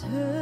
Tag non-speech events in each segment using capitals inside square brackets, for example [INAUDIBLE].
Turn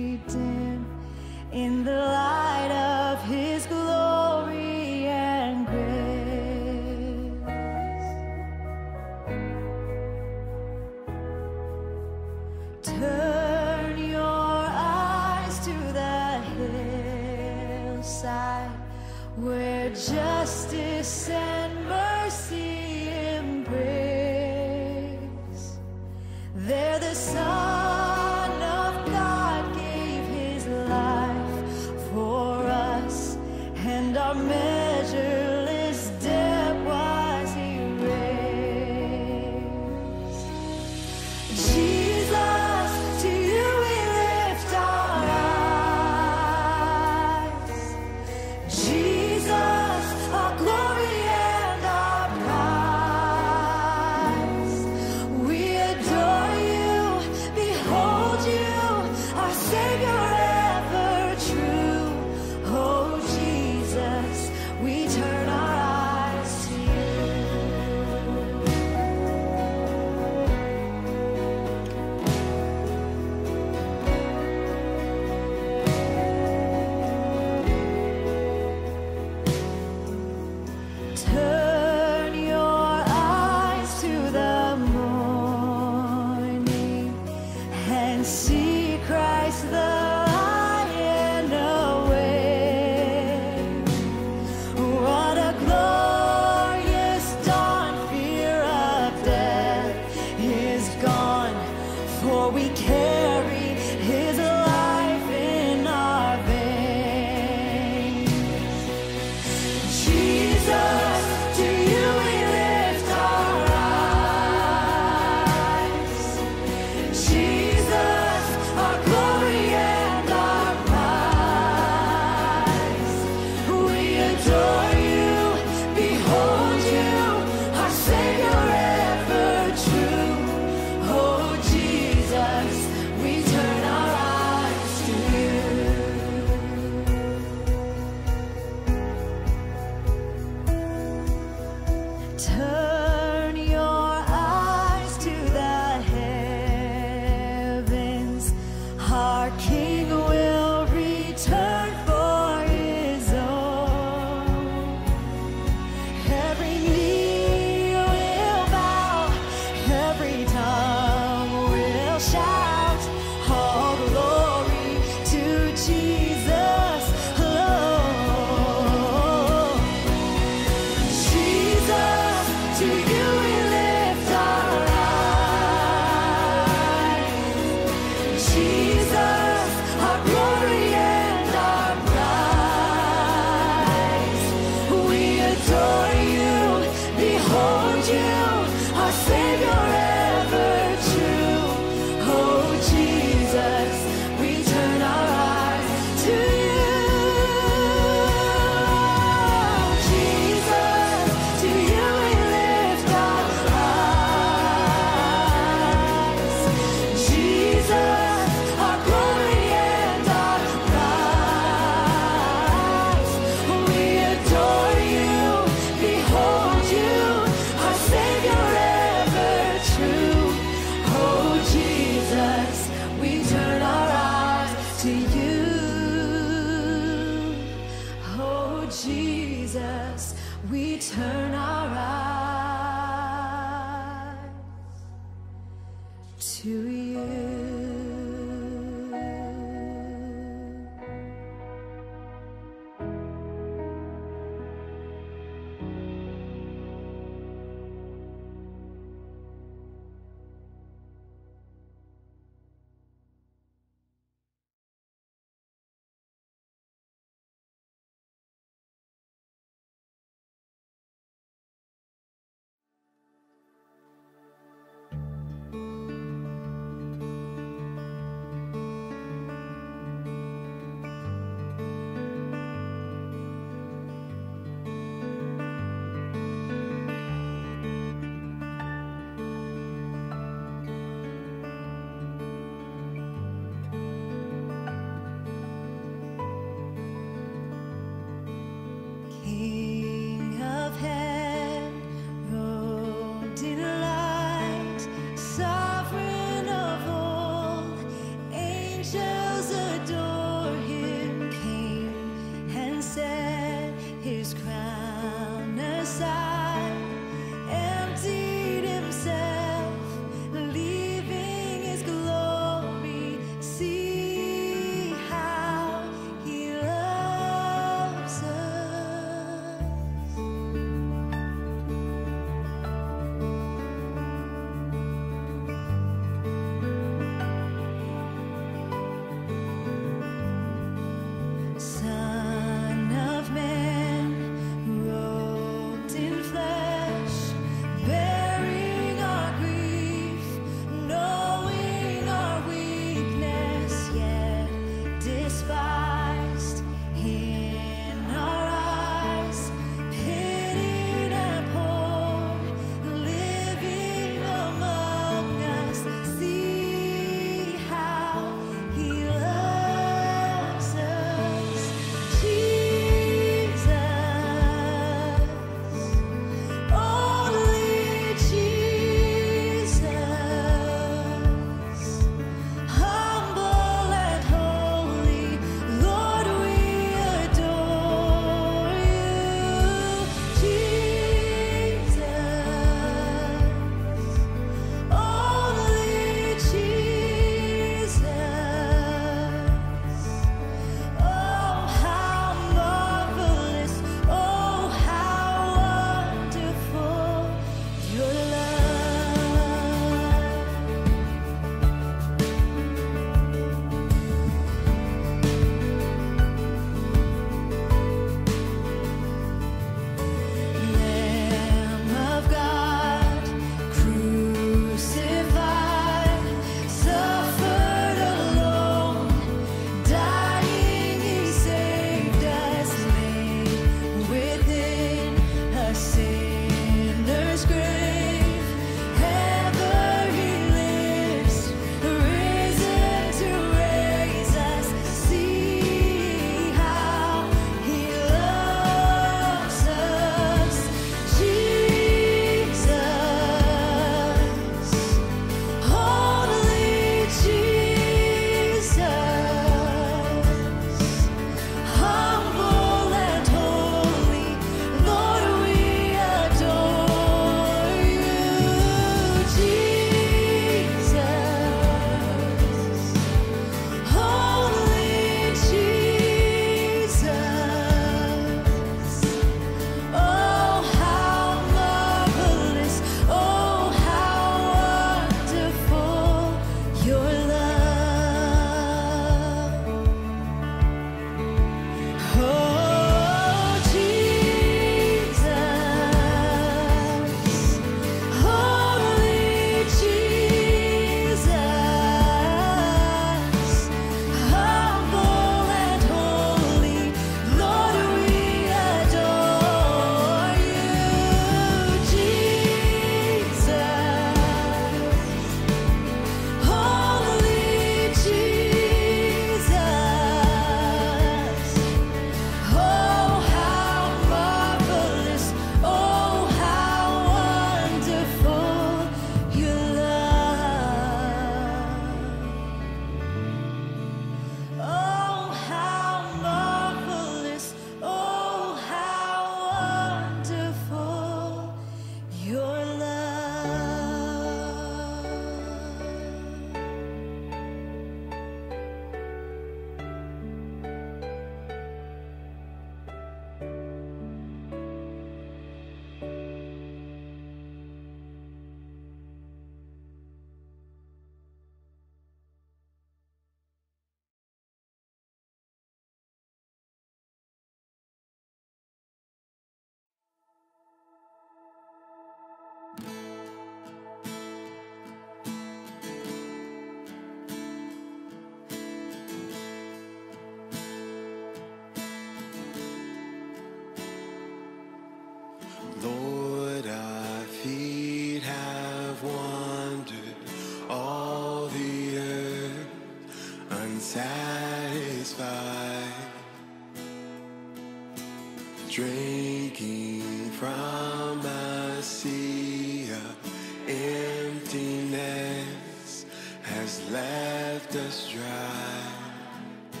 us dry.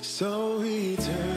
So he turned.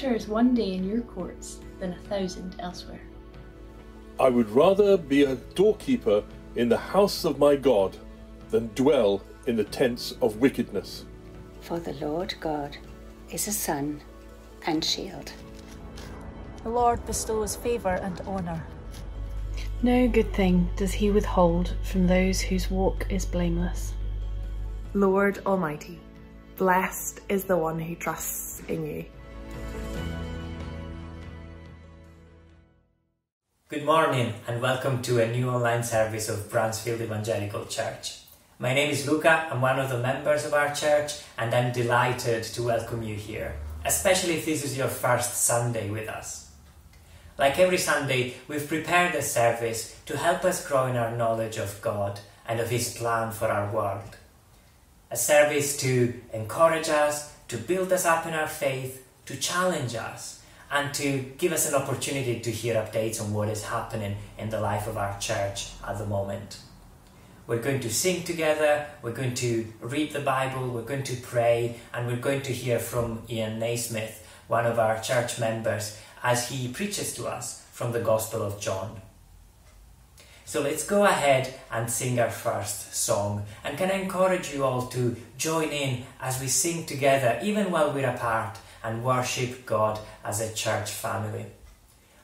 Better is one day in your courts than a thousand elsewhere. I would rather be a doorkeeper in the house of my God than dwell in the tents of wickedness. For the Lord God is a sun and shield. The Lord bestows favour and honour. No good thing does he withhold from those whose walk is blameless. Lord Almighty, blessed is the one who trusts in you. Good morning and welcome to a new online service of Bruntsfield Evangelical Church. My name is Luca, I'm one of the members of our church and I'm delighted to welcome you here, especially if this is your first Sunday with us. Like every Sunday, we've prepared a service to help us grow in our knowledge of God and of His plan for our world. A service to encourage us, to build us up in our faith, to challenge us, and to give us an opportunity to hear updates on what is happening in the life of our church at the moment. We're going to sing together, we're going to read the Bible, we're going to pray, and we're going to hear from Ian Naismith, one of our church members, as he preaches to us from the Gospel of John. So let's go ahead and sing our first song. And can I encourage you all to join in as we sing together, even while we're apart, and worship God as a church family.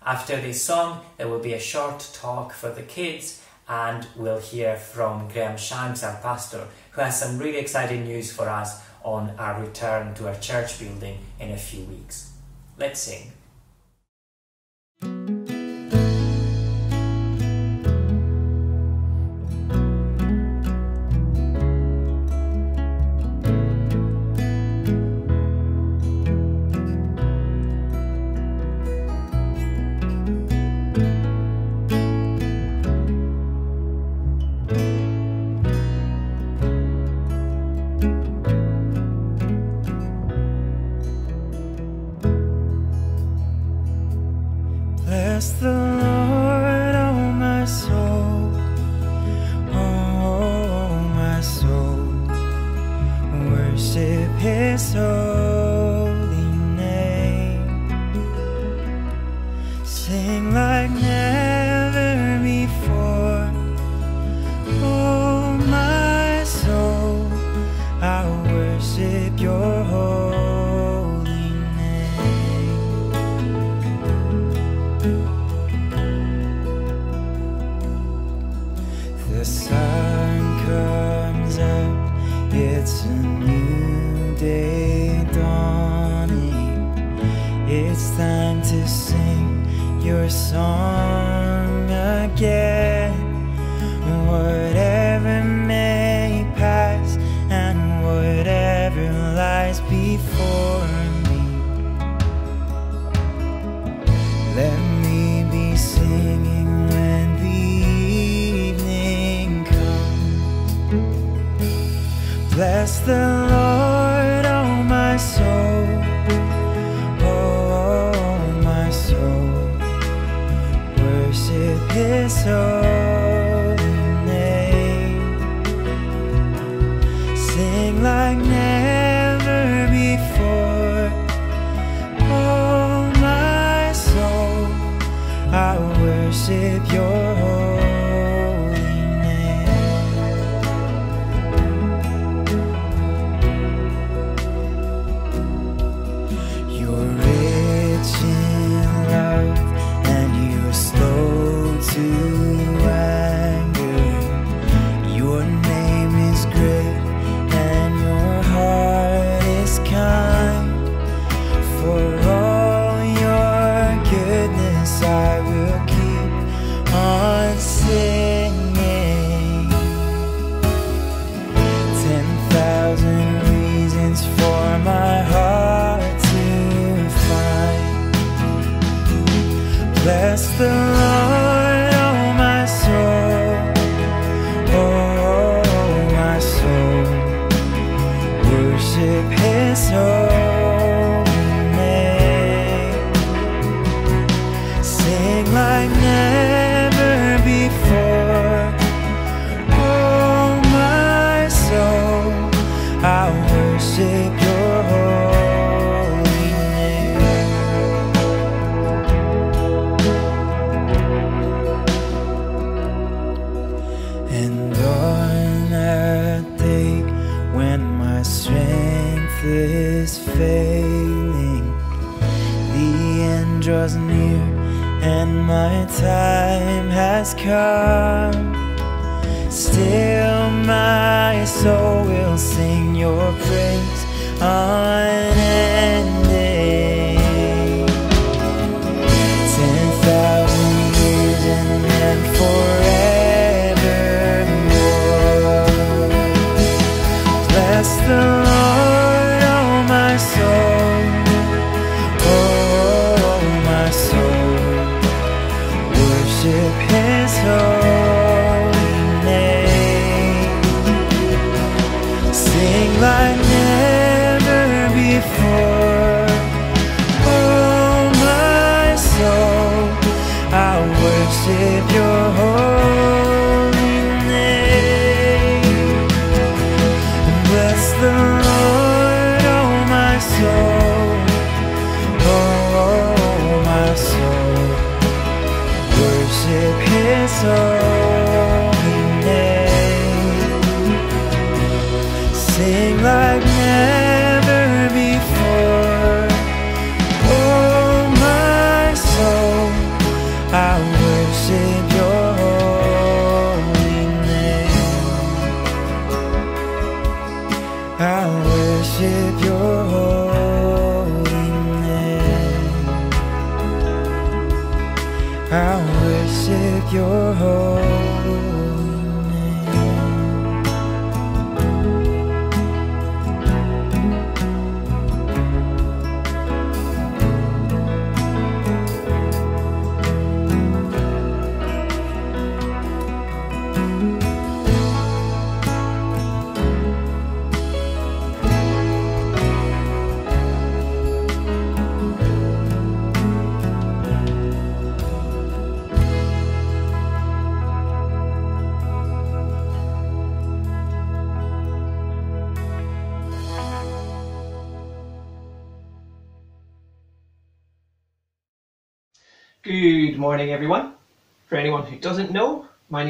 After this song, there will be a short talk for the kids, and we'll hear from Graham Shanks, our pastor, who has some really exciting news for us on our return to our church building in a few weeks. Let's sing. Worship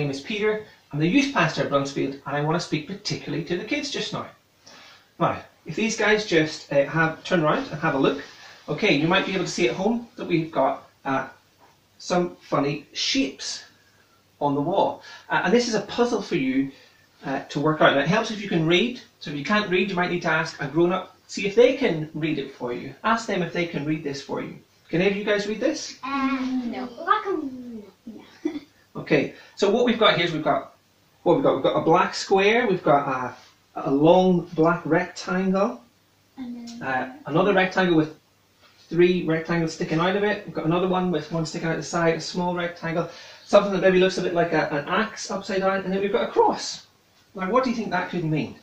name is Peter. I'm the youth pastor at Bruntsfield, and I want to speak particularly to the kids just now. Now, if these guys just uh, have turn around and have a look, okay, you might be able to see at home that we've got uh, some funny shapes on the wall, uh, and this is a puzzle for you uh, to work out. Now, it helps if you can read. So if you can't read, you might need to ask a grown-up. See if they can read it for you. Ask them if they can read this for you. Can any of you guys read this? Um, no. Okay, so what we've got here is we've got what we've got. We've got a black square. We've got a, a long black rectangle. Uh, another rectangle with three rectangles sticking out of it. We've got another one with one sticking out the side. A small rectangle. Something that maybe looks a bit like a, an axe upside down, and then we've got a cross. Now, what do you think that could mean?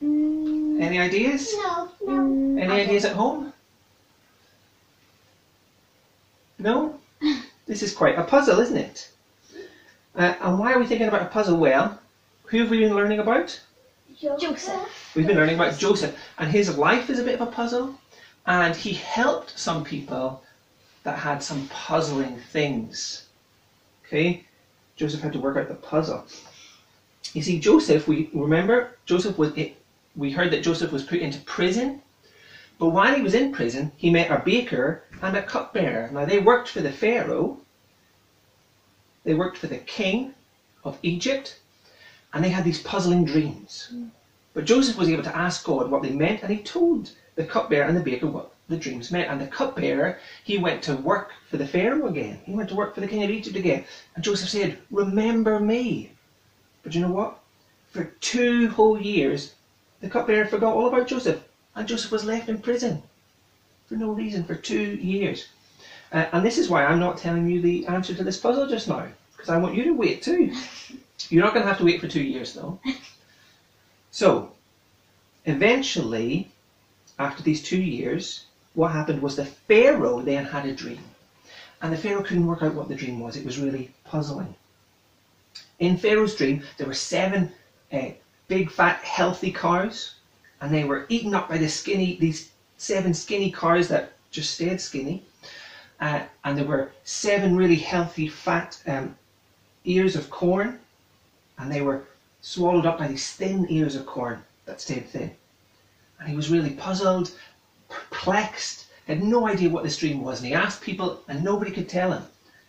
Any ideas? No, no. Any ideas at home? No? [LAUGHS] This is quite a puzzle, isn't it? Uh, and why are we thinking about a puzzle? Well, who have we been learning about? Joseph. We've been learning about Joseph, and his life is a bit of a puzzle, and he helped some people that had some puzzling things. Okay? Joseph had to work out the puzzle. You see, Joseph, we remember, Joseph was, we heard that Joseph was put into prison, but while he was in prison, he met a baker and a cupbearer. Now, they worked for the Pharaoh, they worked for the king of Egypt, and they had these puzzling dreams. But Joseph was able to ask God what they meant, and he told the cupbearer and the baker what the dreams meant. And the cupbearer, he went to work for the Pharaoh again. He went to work for the king of Egypt again. And Joseph said, Remember me. But you know what? For two whole years, the cupbearer forgot all about Joseph, and Joseph was left in prison for no reason for two years. Uh, and this is why I'm not telling you the answer to this puzzle just now, because I want you to wait too. You're not going to have to wait for two years though. [LAUGHS] So, eventually, after these two years, what happened was the Pharaoh then had a dream. And the Pharaoh couldn't work out what the dream was. It was really puzzling. In Pharaoh's dream, there were seven uh, big, fat, healthy cows, and they were eaten up by the skinny, these seven skinny cows that just stayed skinny. Uh, and there were seven really healthy, fat um, ears of corn, and they were swallowed up by these thin ears of corn that stayed thin. And he was really puzzled, perplexed, had no idea what this dream was, and he asked people, and nobody could tell him.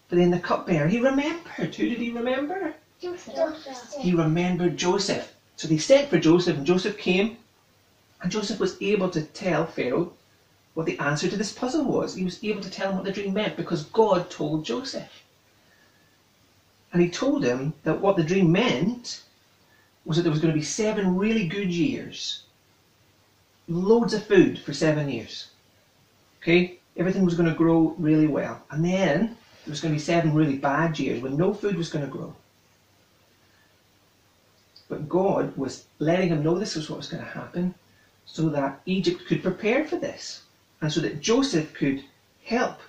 But then the cupbearer, he remembered. Who did he remember? Joseph. He remembered Joseph. So they sent for Joseph, and Joseph came, and Joseph was able to tell Pharaoh what the answer to this puzzle was. He was able to tell him what the dream meant because God told Joseph. And he told him that what the dream meant was that there was going to be seven really good years. Loads of food for seven years. Okay? Everything was going to grow really well. And then there was going to be seven really bad years when no food was going to grow. But God was letting him know this was what was going to happen so that Egypt could prepare for this and so that Joseph could help.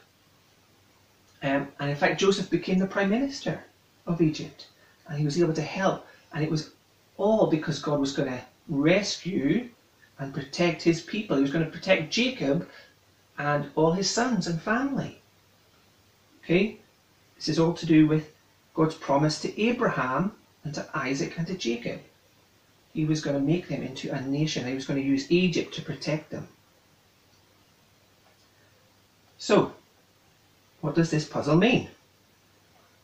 Um, and in fact, Joseph became the prime minister of Egypt and he was able to help. And it was all because God was going to rescue and protect his people. He was going to protect Jacob and all his sons and family. Okay? This is all to do with God's promise to Abraham and to Isaac and to Jacob. He was going to make them into a nation. He was going to use Egypt to protect them. So, what does this puzzle mean?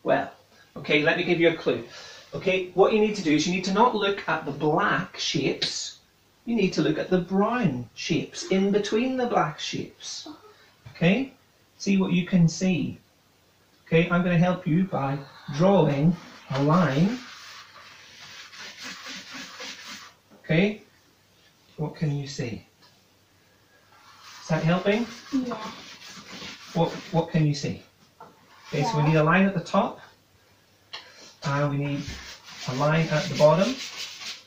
Well, okay, let me give you a clue. Okay, what you need to do is you need to not look at the black shapes, you need to look at the brown shapes in between the black shapes. Okay, see what you can see. Okay, I'm going to help you by drawing a line. Okay, what can you see? Is that helping? Yeah. What What can you see? Okay, so we need a line at the top, and we need a line at the bottom,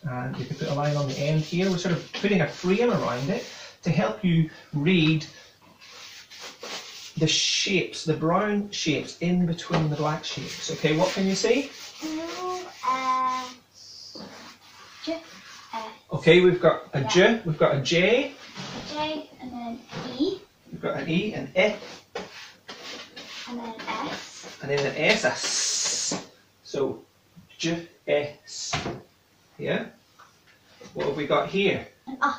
and we can put a line on the end here. We're sort of putting a frame around it to help you read the shapes, the brown shapes in between the black shapes. Okay, what can you see? U S J S Okay, we've got a J, we've got a J, J and then E we've got an E, an E, and then S. and then an S, a S. So J, S. Yeah? What have we got here? An A.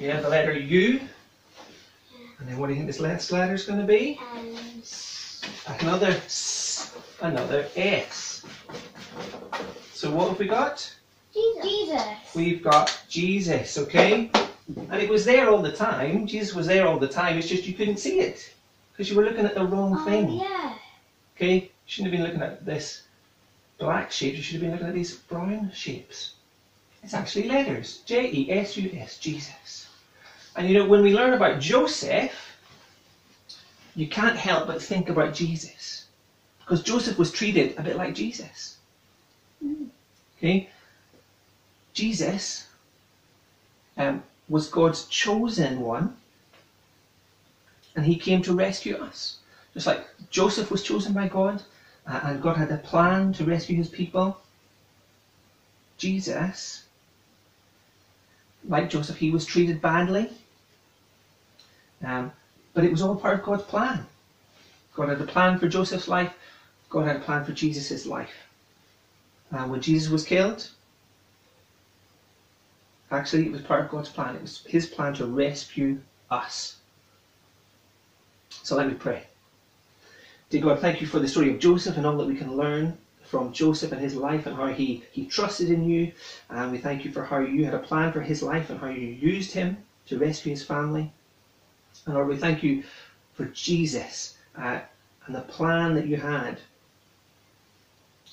Yeah, the letter U. And then what do you think this last letter is going to be? And Another S, another S. So what have we got? Jesus. Jesus. We've got Jesus, okay? And it was there all the time. Jesus was there all the time. It's just you couldn't see it because you were looking at the wrong Oh thing. yeah. Okay? You shouldn't have been looking at this black shape. You should have been looking at these brown shapes. It's actually letters. J E S U S, Jesus. And you know, when we learn about Joseph, you can't help but think about Jesus. Because Joseph was treated a bit like Jesus. Okay? Jesus um, was God's chosen one, and he came to rescue us. Just like Joseph was chosen by God, uh, and God had a plan to rescue his people. Jesus, like Joseph, he was treated badly. Um, but it was all part of God's plan. God had a plan for Joseph's life, God had a plan for Jesus' life. Uh, when Jesus was killed, actually, it was part of God's plan. It was his plan to rescue us. So let me pray. Dear God, thank you for the story of Joseph and all that we can learn from Joseph and his life and how he, he trusted in you. And we thank you for how you had a plan for his life and how you used him to rescue his family. And Lord, we thank you for Jesus uh, and the plan that you had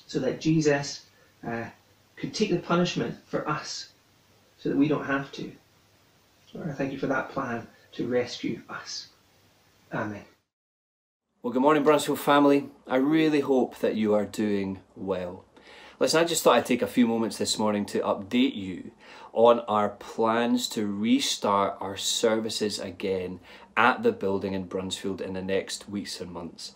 so that Jesus uh, could take the punishment for us so that we don't have to. Lord, I thank you for that plan to rescue us. Amen. Well, good morning, Bruntsfield family. I really hope that you are doing well. Listen, I just thought I'd take a few moments this morning to update you on our plans to restart our services again at the building in Bruntsfield in the next weeks and months.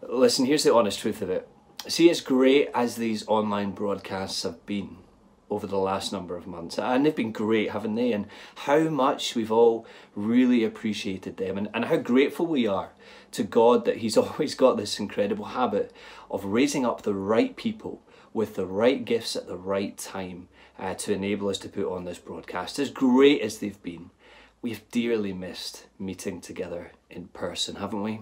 Listen, here's the honest truth of it. See, as great as these online broadcasts have been over the last number of months, and they've been great, haven't they? And how much we've all really appreciated them, and, and how grateful we are to God that He's [LAUGHS] always got this incredible habit of raising up the right people with the right gifts at the right time uh, to enable us to put on this broadcast. As great as they've been, we've dearly missed meeting together in person, haven't we?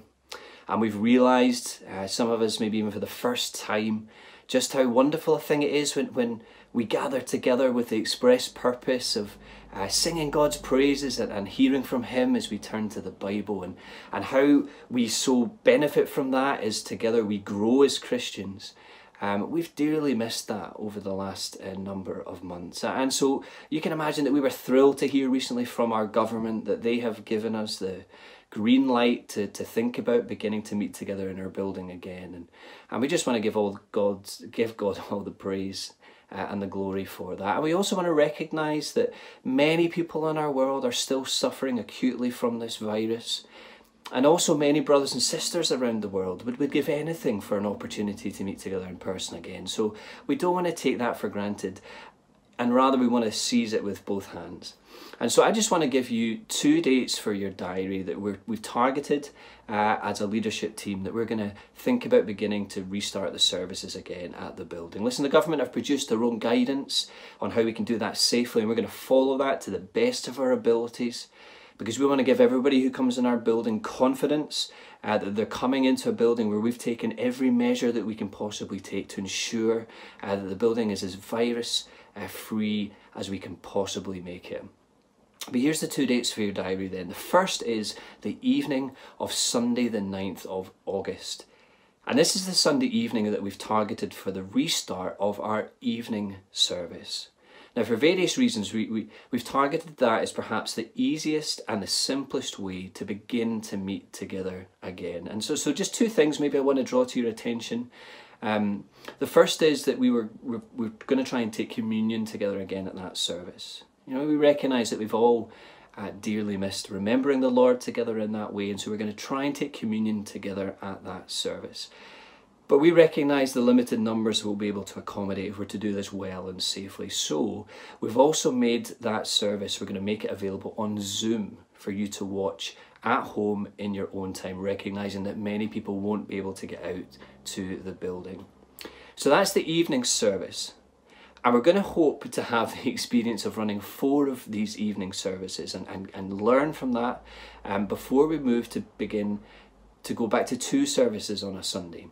And we've realised, uh, some of us maybe even for the first time, just how wonderful a thing it is when, when we gather together with the express purpose of uh, singing God's praises and, and hearing from Him as we turn to the Bible, and, and how we so benefit from that is together we grow as Christians. Um, we've dearly missed that over the last uh, number of months. And so you can imagine that we were thrilled to hear recently from our government that they have given us the green light to, to think about beginning to meet together in our building again. And, and we just want to give all God, give God [LAUGHS] all the praise uh, and the glory for that. And we also want to recognize that many people in our world are still suffering acutely from this virus. And also, many brothers and sisters around the world would, would give anything for an opportunity to meet together in person again. So, we don't want to take that for granted, and rather, we want to seize it with both hands. And so I just want to give you two dates for your diary that we have targeted uh, as a leadership team that we're going to think about beginning to restart the services again at the building. Listen, the government have produced their own guidance on how we can do that safely and we're going to follow that to the best of our abilities because we want to give everybody who comes in our building confidence uh, that they're coming into a building where we've taken every measure that we can possibly take to ensure uh, that the building is as virus uh, free as we can possibly make it. But here's the two dates for your diary then. The first is the evening of Sunday, the 9th of August. And this is the Sunday evening that we've targeted for the restart of our evening service. Now, for various reasons, we, we, we've targeted that as perhaps the easiest and the simplest way to begin to meet together again. And so, so just two things maybe I want to draw to your attention. Um, the first is that we were, we're, we're going to try and take communion together again at that service. You know, we recognize that we've all uh, dearly missed remembering the Lord together in that way, and so we're going to try and take communion together at that service. But we recognize the limited numbers we'll be able to accommodate if we're to do this well and safely. So we've also made that service, we're going to make it available on Zoom for you to watch at home in your own time, recognizing that many people won't be able to get out to the building. So that's the evening service. And we're going to hope to have the [LAUGHS] experience of running four of these evening services and, and, and learn from that um, before we move to begin to go back to two services on a Sunday.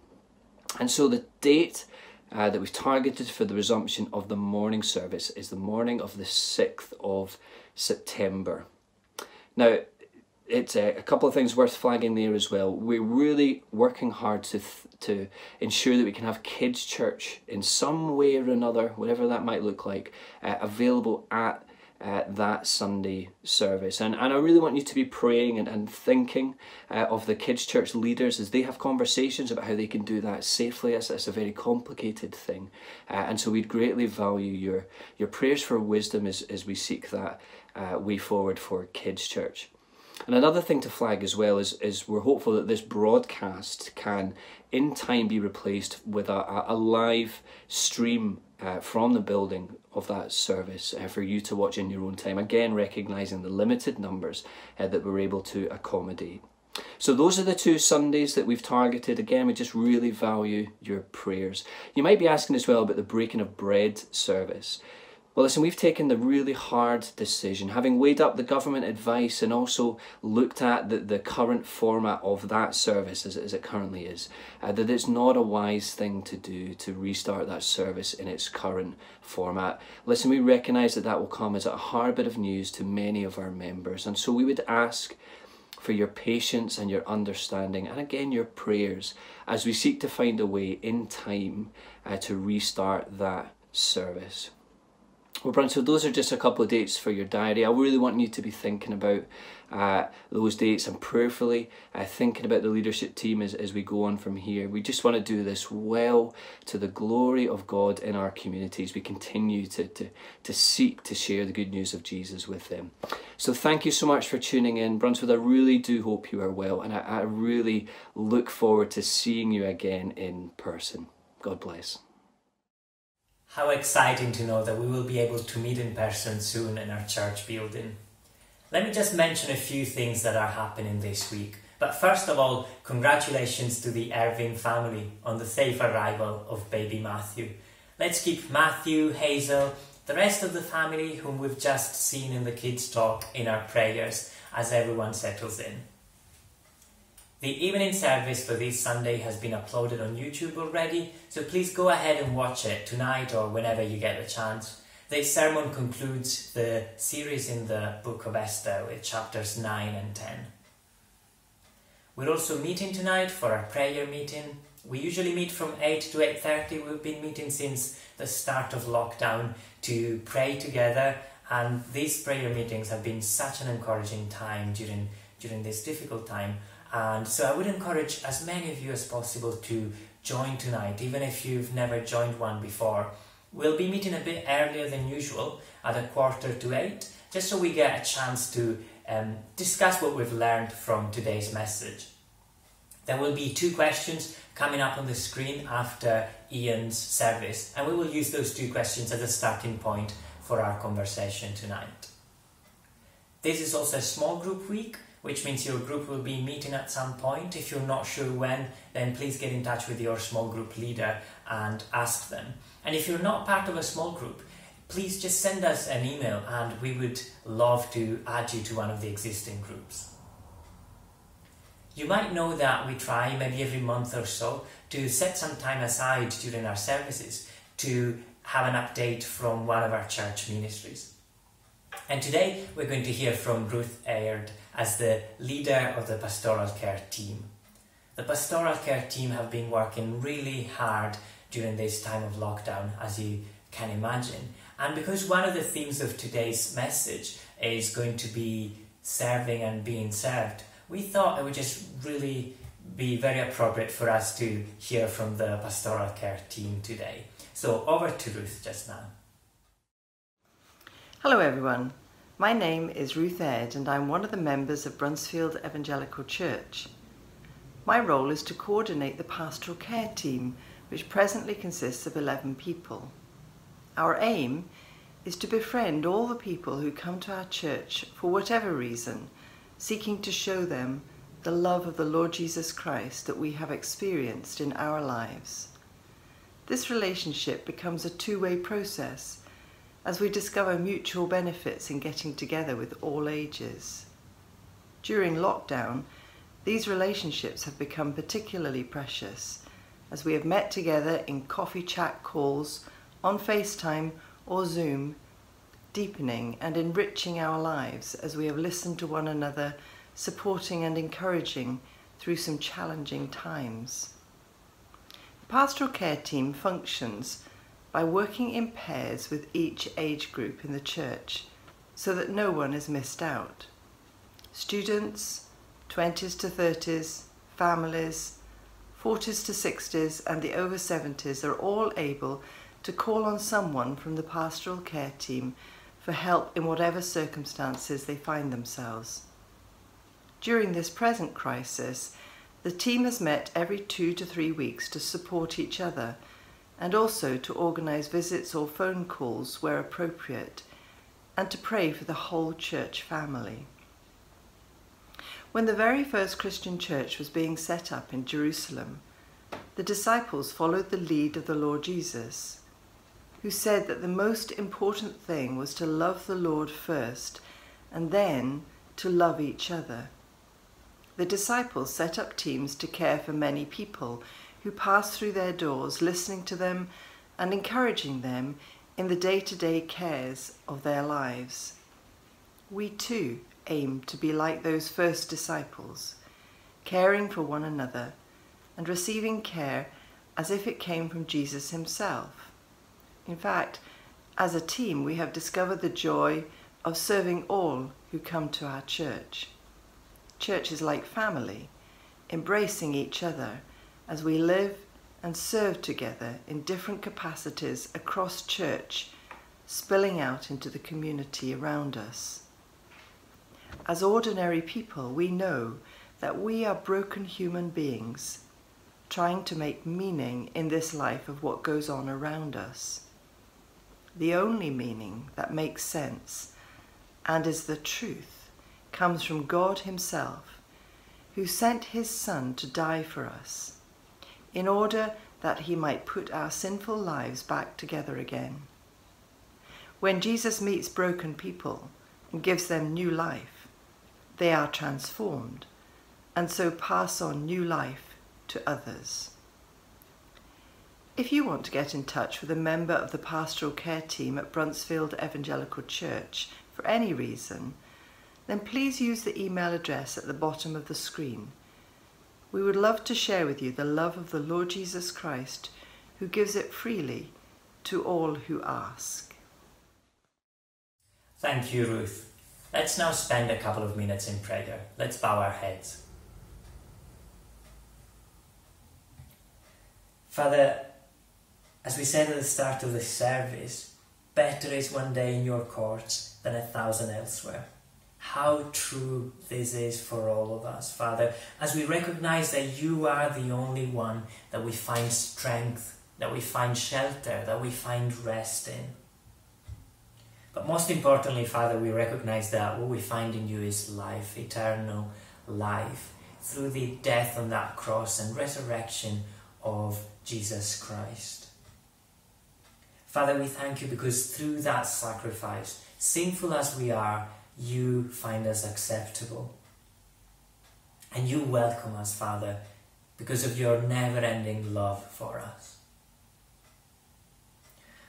And so the date uh, that we've targeted for the resumption of the morning service is the morning of the 6th of September. Now, it's a, a, couple of things worth flagging there as well. We're really working hard to to ensure that we can have kids church in some way or another, whatever that might look like, uh, available at uh, that Sunday service. And, and I really want you to be praying and, and thinking uh, of the kids' church leaders as they have conversations about how they can do that safely. It's, it's a very complicated thing. Uh, and so we'd greatly value your, your prayers for wisdom as, as we seek that uh, way forward for kids' church. And another thing to flag as well is, is we're hopeful that this broadcast can in time be replaced with a, a live stream uh, from the building of that service uh, for you to watch in your own time. Again, recognizing the limited numbers uh, that we're able to accommodate. So those are the two Sundays that we've targeted. Again, we just really value your prayers. You might be asking as well about the breaking of bread service. Well, listen, we've taken the really hard decision, having weighed up the government advice and also looked at the, the current format of that service as, as it currently is, uh, that it's not a wise thing to do to restart that service in its current format. Listen, we recognise that that will come as a hard bit of news to many of our members, and so we would ask for your patience and your understanding, and again, your prayers as we seek to find a way in time uh, to restart that service. Well, Brun, so those are just a couple of dates for your diary. I really want you to be thinking about uh, those dates and prayerfully uh, thinking about the leadership team as, as we go on from here. We just want to do this well to the glory of God in our communities. We continue to, to, to seek to share the good news of Jesus with them. So thank you so much for tuning in. Bruntsfield, I really do hope you are well and I, I really look forward to seeing you again in person. God bless. How exciting to know that we will be able to meet in person soon in our church building. Let me just mention a few things that are happening this week. But first of all, congratulations to the Irving family on the safe arrival of baby Matthew. Let's keep Matthew, Hazel, the rest of the family whom we've just seen in the kids' talk in our prayers as everyone settles in. The evening service for this Sunday has been uploaded on YouTube already, so please go ahead and watch it tonight or whenever you get the chance. The sermon concludes the series in the book of Esther with chapters 9 and 10. We're also meeting tonight for our prayer meeting. We usually meet from 8 to 8.30. We've been meeting since the start of lockdown to pray together and these prayer meetings have been such an encouraging time during, during this difficult time. And so I would encourage as many of you as possible to join tonight, even if you've never joined one before. We'll be meeting a bit earlier than usual at a quarter to eight, just so we get a chance to um, discuss what we've learned from today's message. There will be two questions coming up on the screen after Ian's service, and we will use those two questions as a starting point for our conversation tonight. This is also a small group week, which means your group will be meeting at some point. If you're not sure when, then please get in touch with your small group leader and ask them. And if you're not part of a small group, please just send us an email and we would love to add you to one of the existing groups. You might know that we try maybe every month or so to set some time aside during our services to have an update from one of our church ministries. And today we're going to hear from Ruth Aird as the leader of the pastoral care team. The pastoral care team have been working really hard during this time of lockdown, as you can imagine. And because one of the themes of today's message is going to be serving and being served, we thought it would just really be very appropriate for us to hear from the pastoral care team today. So over to Ruth just now. Hello everyone. My name is Ruth Aird and I'm one of the members of Bruntsfield Evangelical Church. My role is to coordinate the pastoral care team, which presently consists of 11 people. Our aim is to befriend all the people who come to our church for whatever reason, seeking to show them the love of the Lord Jesus Christ that we have experienced in our lives. This relationship becomes a two-way process as we discover mutual benefits in getting together with all ages. During lockdown, these relationships have become particularly precious as we have met together in coffee chat calls, on FaceTime or Zoom, deepening and enriching our lives as we have listened to one another, supporting and encouraging through some challenging times. The pastoral care team functions by working in pairs with each age group in the church so that no one is missed out. Students, 20s to 30s, families, 40s to 60s and the over 70s are all able to call on someone from the pastoral care team for help in whatever circumstances they find themselves. During this present crisis, the team has met every two to three weeks to support each other and also to organise visits or phone calls where appropriate and to pray for the whole church family. When the very first Christian church was being set up in Jerusalem, the disciples followed the lead of the Lord Jesus, who said that the most important thing was to love the Lord first and then to love each other. The disciples set up teams to care for many people who pass through their doors, listening to them and encouraging them in the day to day cares of their lives. We too aim to be like those first disciples, caring for one another and receiving care as if it came from Jesus himself. In fact, as a team, we have discovered the joy of serving all who come to our church. Church is like family, embracing each other as we live and serve together in different capacities across church, spilling out into the community around us. As ordinary people, we know that we are broken human beings trying to make meaning in this life of what goes on around us. The only meaning that makes sense and is the truth comes from God Himself, who sent His Son to die for us, in order that He might put our sinful lives back together again. When Jesus meets broken people and gives them new life, they are transformed and so pass on new life to others. If you want to get in touch with a member of the pastoral care team at Bruntsfield Evangelical Church for any reason, then please use the email address at the bottom of the screen. We would love to share with you the love of the Lord Jesus Christ, who gives it freely to all who ask. Thank you, Ruth. Let's now spend a couple of minutes in prayer. Let's bow our heads. Father, as we said at the start of the service, better is one day in your courts than a thousand elsewhere. How true this is for all of us, Father, as we recognize that you are the only one that we find strength, that we find shelter, that we find rest in. But most importantly, Father, we recognize that what we find in you is life, eternal life, through the death on that cross and resurrection of Jesus Christ. Father, we thank you because through that sacrifice, sinful as we are, you find us acceptable. And you welcome us, Father, because of your never ending love for us.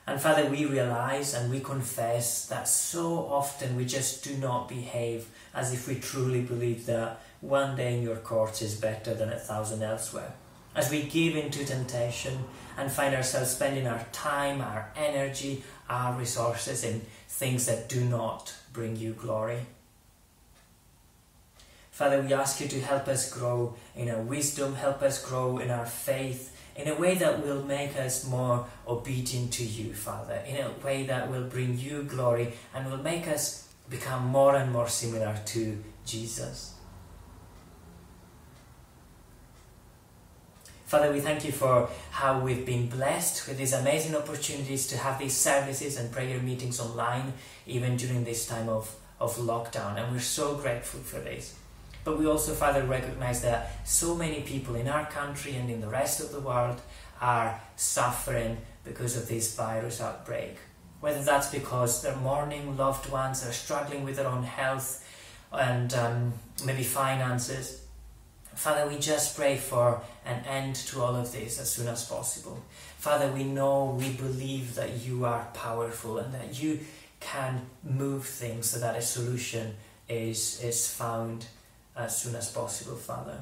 And Father, we realize and we confess that so often we just do not behave as if we truly believe that one day in your courts is better than a thousand elsewhere. As we give into temptation and find ourselves spending our time, our energy, our resources in things that do not bring you glory. Father, we ask you to help us grow in our wisdom, help us grow in our faith, in a way that will make us more obedient to you, Father, in a way that will bring you glory and will make us become more and more similar to Jesus. Father, we thank you for how we've been blessed with these amazing opportunities to have these services and prayer meetings online, even during this time of, of lockdown. And we're so grateful for this. But we also, Father, recognize that so many people in our country and in the rest of the world are suffering because of this virus outbreak. Whether that's because they're mourning loved ones, they're struggling with their own health and um, maybe finances. Father, we just pray for an end to all of this as soon as possible. Father, we know, we believe that you are powerful and that you can move things so that a solution is, is found as soon as possible, Father.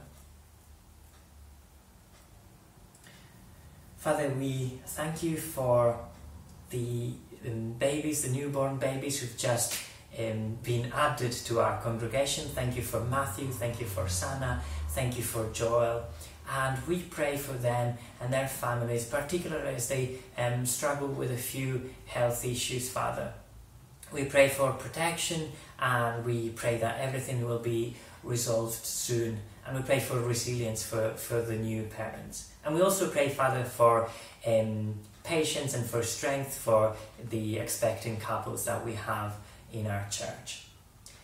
Father, we thank you for the babies, the newborn babies who've just um, been added to our congregation. Thank you for Matthew, thank you for Sana, thank you for Joel. And we pray for them and their families, particularly as they um, struggle with a few health issues, Father. We pray for protection and we pray that everything will be resolved soon. And we pray for resilience for, for the new parents. And we also pray, Father, for um, patience and for strength for the expecting couples that we have in our church.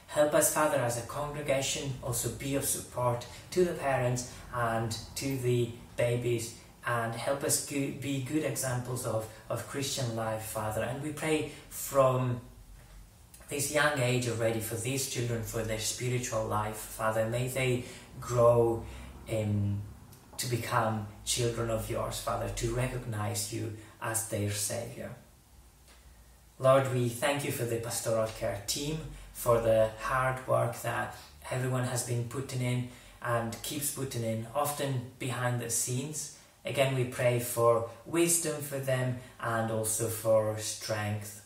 Help us, Father, as a congregation, also be of support to the parents and to the babies and help us go- be good examples of, of Christian life, Father. And we pray from this young age already for these children, for their spiritual life, Father. May they grow um, to become children of yours, Father, to recognize you as their Saviour. Lord, we thank you for the pastoral care team, for the hard work that everyone has been putting in and keeps putting in, often behind the scenes. Again, we pray for wisdom for them and also for strength.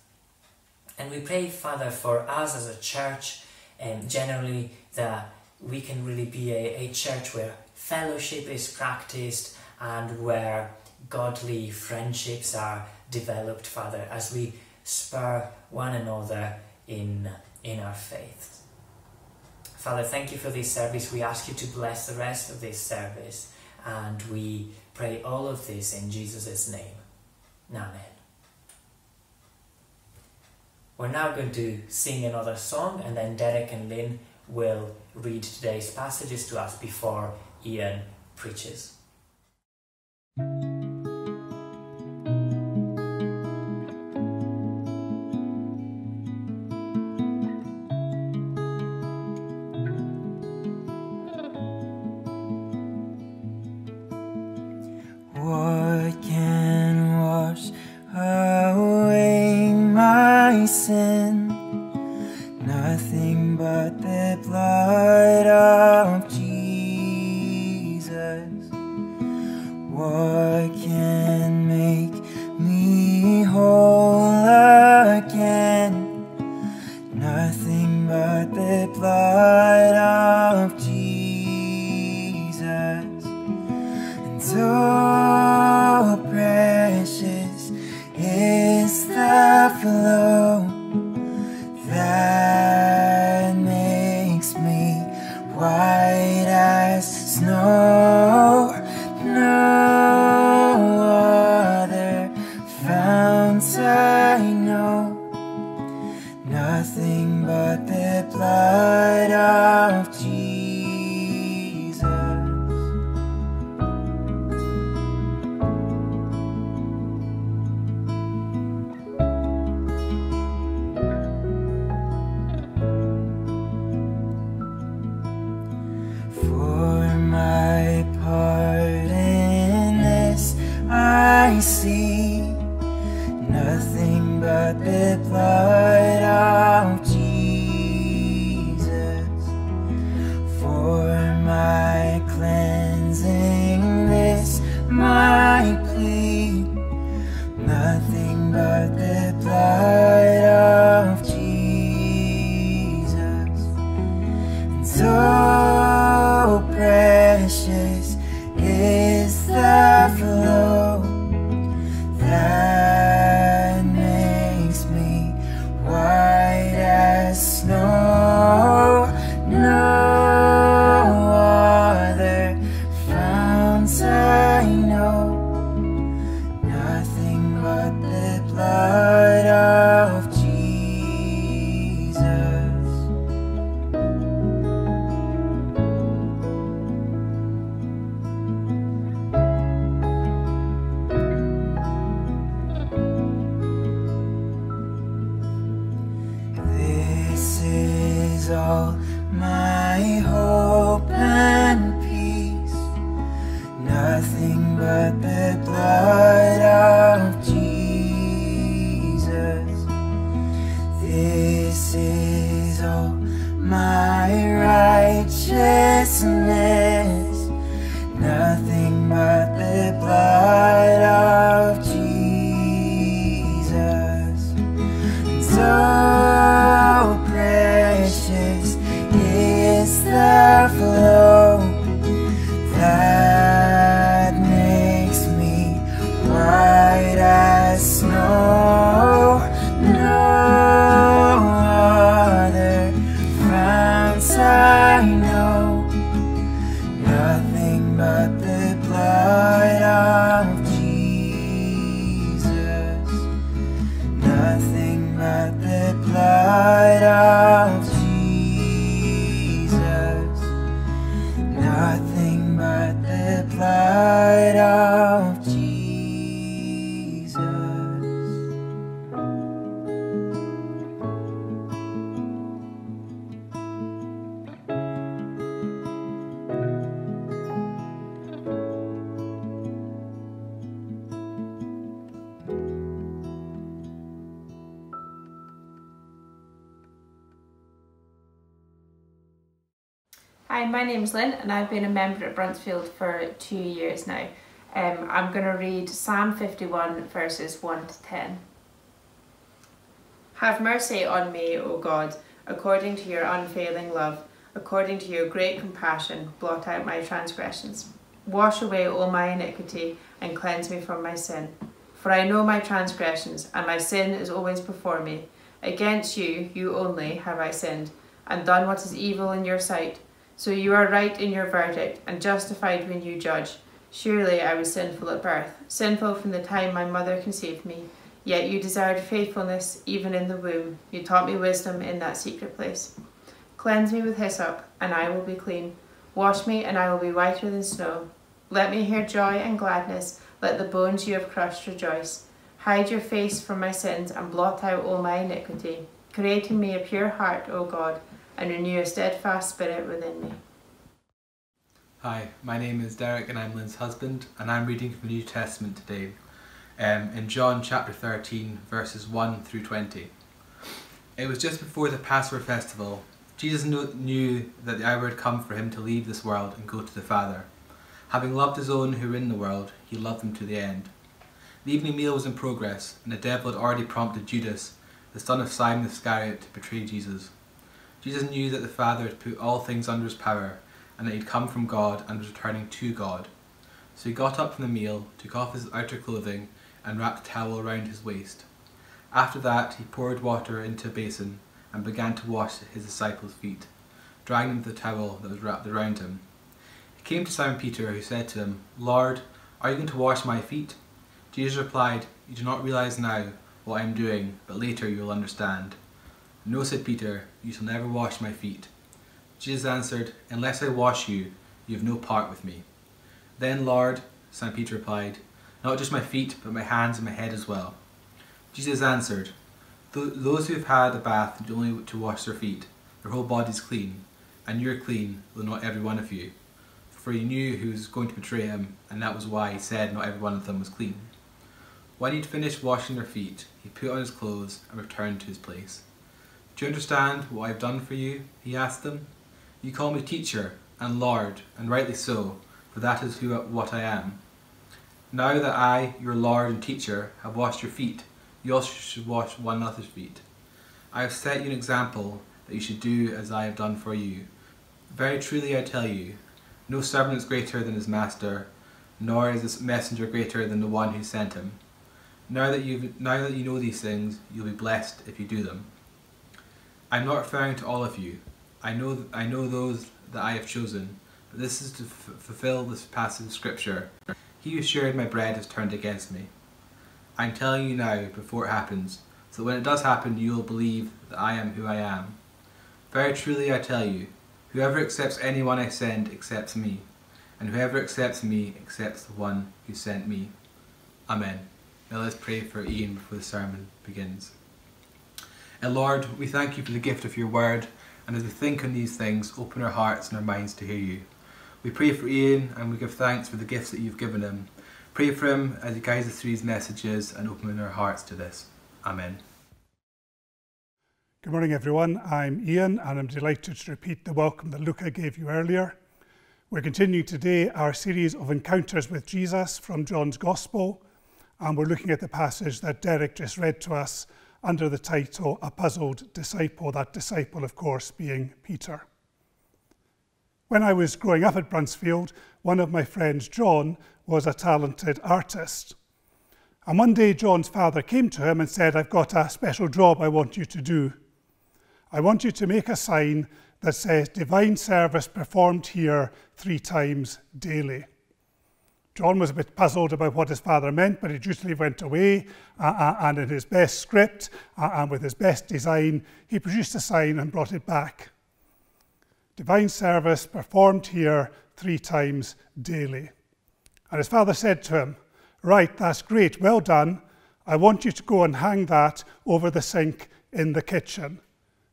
And we pray, Father, for us as a church, and um, generally that we can really be a, a church where fellowship is practiced and where godly friendships are developed, Father, as we spur one another in, in our faith. Father, thank you for this service. We ask you to bless the rest of this service, and we pray all of this in Jesus' name. Amen. We're now going to sing another song, and then Derek and Lynn will read today's passages to us before Ian preaches. buffalo Nothing but the blood name's Lynn and I've been a member at Bruntsfield for two years now. Um, I'm going to read Psalm 51 verses 1 to 10. Have mercy on me, O God, according to your unfailing love, according to your great compassion, blot out my transgressions. Wash away all my iniquity and cleanse me from my sin. For I know my transgressions, and my sin is always before me. Against you, you only, have I sinned, and done what is evil in your sight. So you are right in your verdict, and justified when you judge. Surely I was sinful at birth, sinful from the time my mother conceived me. Yet you desired faithfulness even in the womb. You taught me wisdom in that secret place. Cleanse me with hyssop, and I will be clean. Wash me, and I will be whiter than snow. Let me hear joy and gladness. Let the bones you have crushed rejoice. Hide your face from my sins and blot out all my iniquity. Create in me a pure heart, O God, and renew a steadfast spirit within me. Hi, my name is Derek and I'm Lynn's husband and I'm reading from the New Testament today um, in John chapter 13 verses 1 through 20. It was just before the Passover festival. Jesus knew, that the hour had come for him to leave this world and go to the Father. Having loved his own who were in the world, he loved them to the end. The evening meal was in progress and the devil had already prompted Judas, the son of Simon the Iscariot, to betray Jesus. Jesus knew that the Father had put all things under his power and that he'd come from God and was returning to God. So he got up from the meal, took off his outer clothing, and wrapped a towel around his waist. After that, he poured water into a basin and began to wash his disciples' feet, drying them with the towel that was wrapped around him. He came to Simon Peter, who said to him, Lord, are you going to wash my feet? Jesus replied, You do not realize now what I am doing, but later you will understand. No, said Peter, you shall never wash my feet. Jesus answered, Unless I wash you, you have no part with me. Then, Lord, St. Peter replied, Not just my feet, but my hands and my head as well. Jesus answered, Those who have had a bath need only to wash their feet, their whole body is clean, and you're clean, though not every one of you. For he knew who was going to betray him, and that was why he said not every one of them was clean. When he'd finished washing their feet, he put on his clothes and returned to his place. Do you understand what I've done for you? He asked them. You call me teacher and Lord, and rightly so, for that is who what I am. Now that I, your Lord and teacher, have washed your feet, you also should wash one another's feet. I have set you an example that you should do as I have done for you. Very truly I tell you, no servant is greater than his master, nor is this messenger greater than the one who sent him. Now that, you now that you know these things, you'll be blessed if you do them. I'm not referring to all of you. I know, I know those that I have chosen, but this is to fulfill this passage of scripture. He who shared my bread has turned against me. I'm telling you now, before it happens, so when it does happen, you will believe that I am who I am. Very truly I tell you, whoever accepts anyone I send accepts me, and whoever accepts me accepts the one who sent me. Amen. Now let's pray for Ian before the sermon begins. And Lord, we thank you for the gift of your word, and as we think on these things, open our hearts and our minds to hear you. We pray for Ian and we give thanks for the gifts that you've given him. Pray for him as he guides us through these messages and open our hearts to this. Amen. Good morning, everyone. I'm Ian, and I'm delighted to repeat the welcome that Luca gave you earlier. We're continuing today our series of encounters with Jesus from John's Gospel, and we're looking at the passage that Derek just read to us under the title A Puzzled Disciple, that disciple, of course, being Peter. When I was growing up at Bruntsfield, one of my friends, John, was a talented artist. And one day, John's father came to him and said, I've got a special job I want you to do. I want you to make a sign that says divine service performed here three times daily. John was a bit puzzled about what his father meant, but he dutifully went away uh, uh, and in his best script uh, and with his best design, he produced a sign and brought it back. Divine service performed here three times daily. And his father said to him, Right, that's great, well done. I want you to go and hang that over the sink in the kitchen,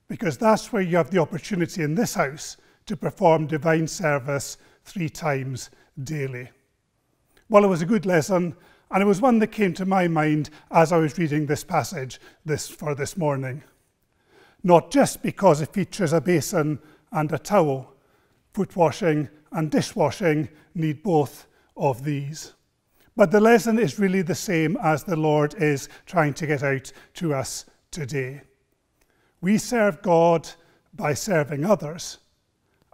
because that's where you have the opportunity in this house to perform divine service three times daily. Well, it was a good lesson, and it was one that came to my mind as I was reading this passage this, for this morning. Not just because it features a basin and a towel, foot washing and dishwashing need both of these. But the lesson is really the same as the Lord is trying to get out to us today. We serve God by serving others,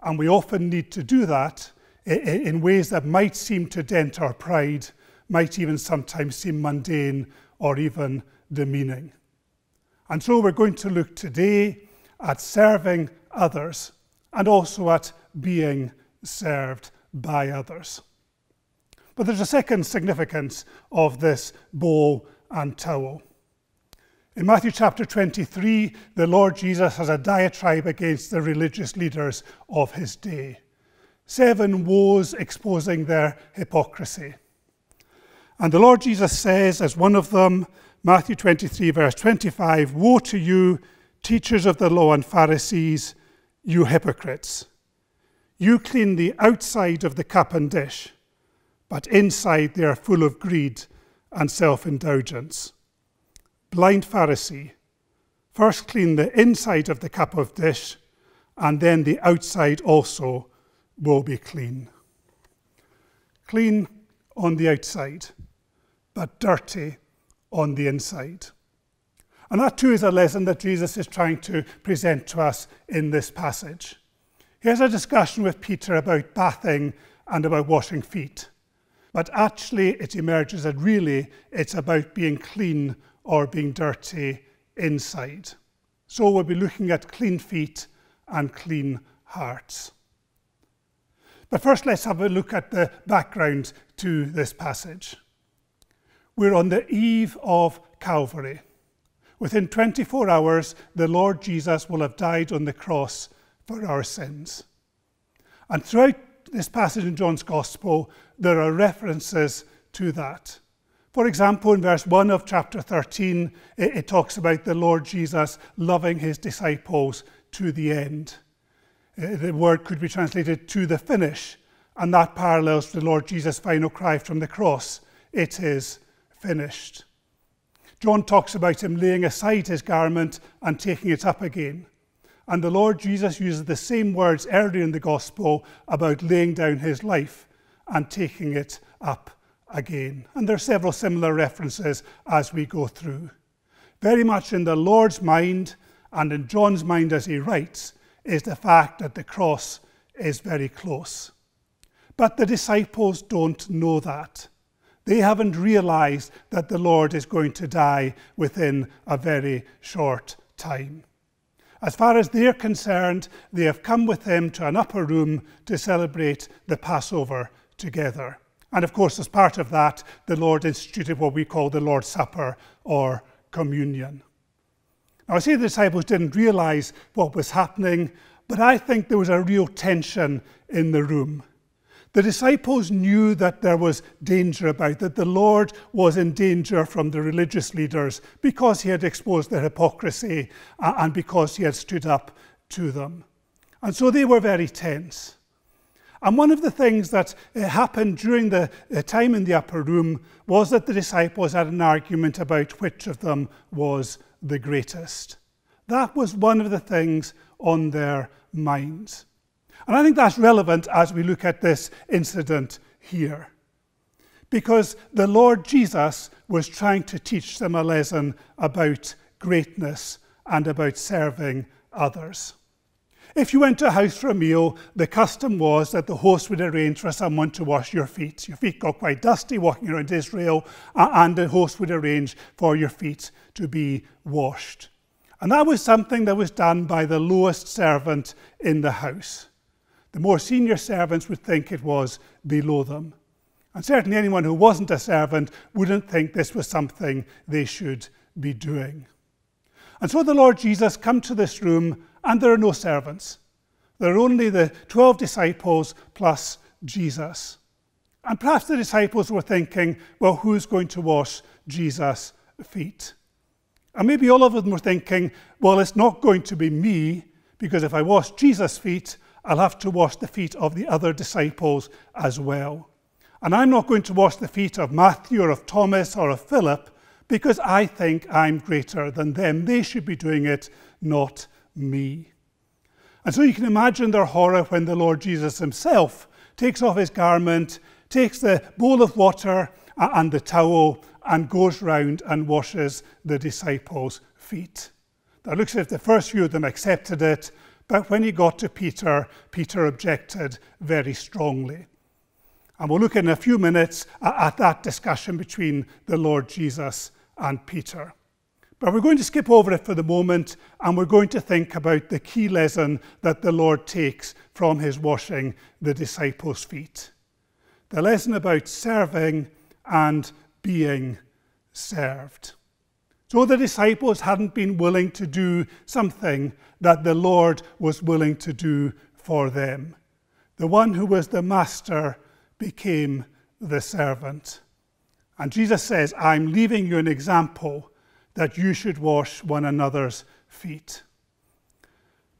and we often need to do that in ways that might seem to dent our pride, might even sometimes seem mundane or even demeaning. And so we're going to look today at serving others and also at being served by others. But there's a second significance of this bowl and towel. In Matthew chapter 23, the Lord Jesus has a diatribe against the religious leaders of his day. Seven woes exposing their hypocrisy. And the Lord Jesus says, as one of them, Matthew 23, verse 25 Woe to you, teachers of the law and Pharisees, you hypocrites! You clean the outside of the cup and dish, but inside they are full of greed and self indulgence. Blind Pharisee, first clean the inside of the cup of dish, and then the outside also will be clean. Clean on the outside, but dirty on the inside. And that too is a lesson that Jesus is trying to present to us in this passage. Here's a discussion with Peter about bathing and about washing feet. But actually, it emerges that really it's about being clean or being dirty inside. So we'll be looking at clean feet and clean hearts. But first, let's have a look at the background to this passage. We're on the eve of Calvary. Within 24 hours, the Lord Jesus will have died on the cross for our sins. And throughout this passage in John's Gospel, there are references to that. For example, in verse 1 of chapter 13, it, it, talks about the Lord Jesus loving his disciples to the end. Uh, the word could be translated to the finish, and that parallels the Lord Jesus' final cry from the cross It is finished. John talks about him laying aside his garment and taking it up again. And the Lord Jesus uses the same words earlier in the Gospel about laying down his life and taking it up again. And there are several similar references as we go through. Very much in the Lord's mind and in John's mind as he writes is the fact that the cross is very close. But the disciples don't know that. They haven't realized that the Lord is going to die within a very short time. As far as they're concerned, they have come with him to an upper room to celebrate the Passover together. And of course, as part of that, the Lord instituted what we call the Lord's Supper or communion. Now, I say the disciples didn't realize what was happening, but I think there was a real tension in the room. The disciples knew that there was danger about, that the Lord was in danger from the religious leaders because he had exposed their hypocrisy and because he had stood up to them. And so they were very tense. And one of the things that uh, happened during the uh, time in the upper room was that the disciples had an argument about which of them was the greatest. That was one of the things on their minds. And I think that's relevant as we look at this incident here. Because the Lord Jesus was trying to teach them a lesson about greatness and about serving others. If you went to a house for a meal, the custom was that the host would arrange for someone to wash your feet. Your feet got quite dusty walking around Israel, and the host would arrange for your feet to be washed. And that was something that was done by the lowest servant in the house. The more senior servants would think it was below them. And certainly anyone who wasn't a servant wouldn't think this was something they should be doing. And so the Lord Jesus come to this room and there are no servants. There are only the 12 disciples plus Jesus. And perhaps the disciples were thinking, well, who's going to wash Jesus' feet? And maybe all of them were thinking, well, it's not going to be me, because if I wash Jesus' feet, I'll have to wash the feet of the other disciples as well. And I'm not going to wash the feet of Matthew or of Thomas or of Philip because I think I'm greater than them. They should be doing it, not me. And so you can imagine their horror when the Lord Jesus himself takes off his garment, takes the bowl of water and the towel, and goes round and washes the disciples' feet. It looks as if the first few of them accepted it, but when he got to Peter, Peter objected very strongly. And we'll look in a few minutes at that discussion between the Lord Jesus and Peter. But we're going to skip over it for the moment and we're going to think about the key lesson that the Lord takes from his washing the disciples' feet. The lesson about serving and being served. So the disciples hadn't been willing to do something that the Lord was willing to do for them. The one who was the master became the servant. And Jesus says, I'm leaving you an example that you should wash one another's feet.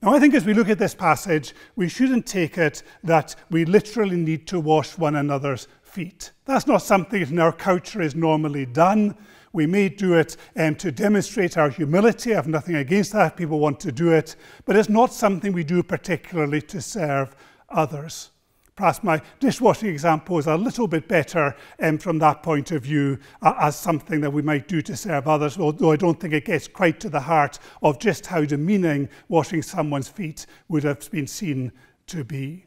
Now, I think as we look at this passage, we shouldn't take it that we literally need to wash one another's feet. That's not something that in our culture is normally done. We may do it um, to demonstrate our humility. I have nothing against that. People want to do it. But it's not something we do particularly to serve others. Perhaps my dishwashing example is a little bit better um, from that point of view uh, as something that we might do to serve others, although I don't think it gets quite to the heart of just how demeaning washing someone's feet would have been seen to be.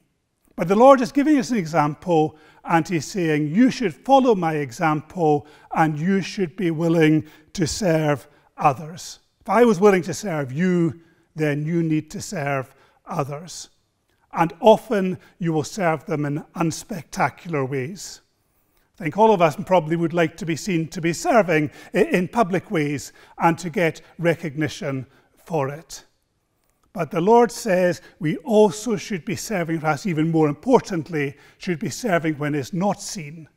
But the Lord is giving us an example and He's saying, You should follow my example and you should be willing to serve others. If I was willing to serve you, then you need to serve others. And often you will serve them in unspectacular ways. I think all of us probably would like to be seen to be serving in public ways and to get recognition for it. But the Lord says we also should be serving, perhaps even more importantly, should be serving when it's not seen,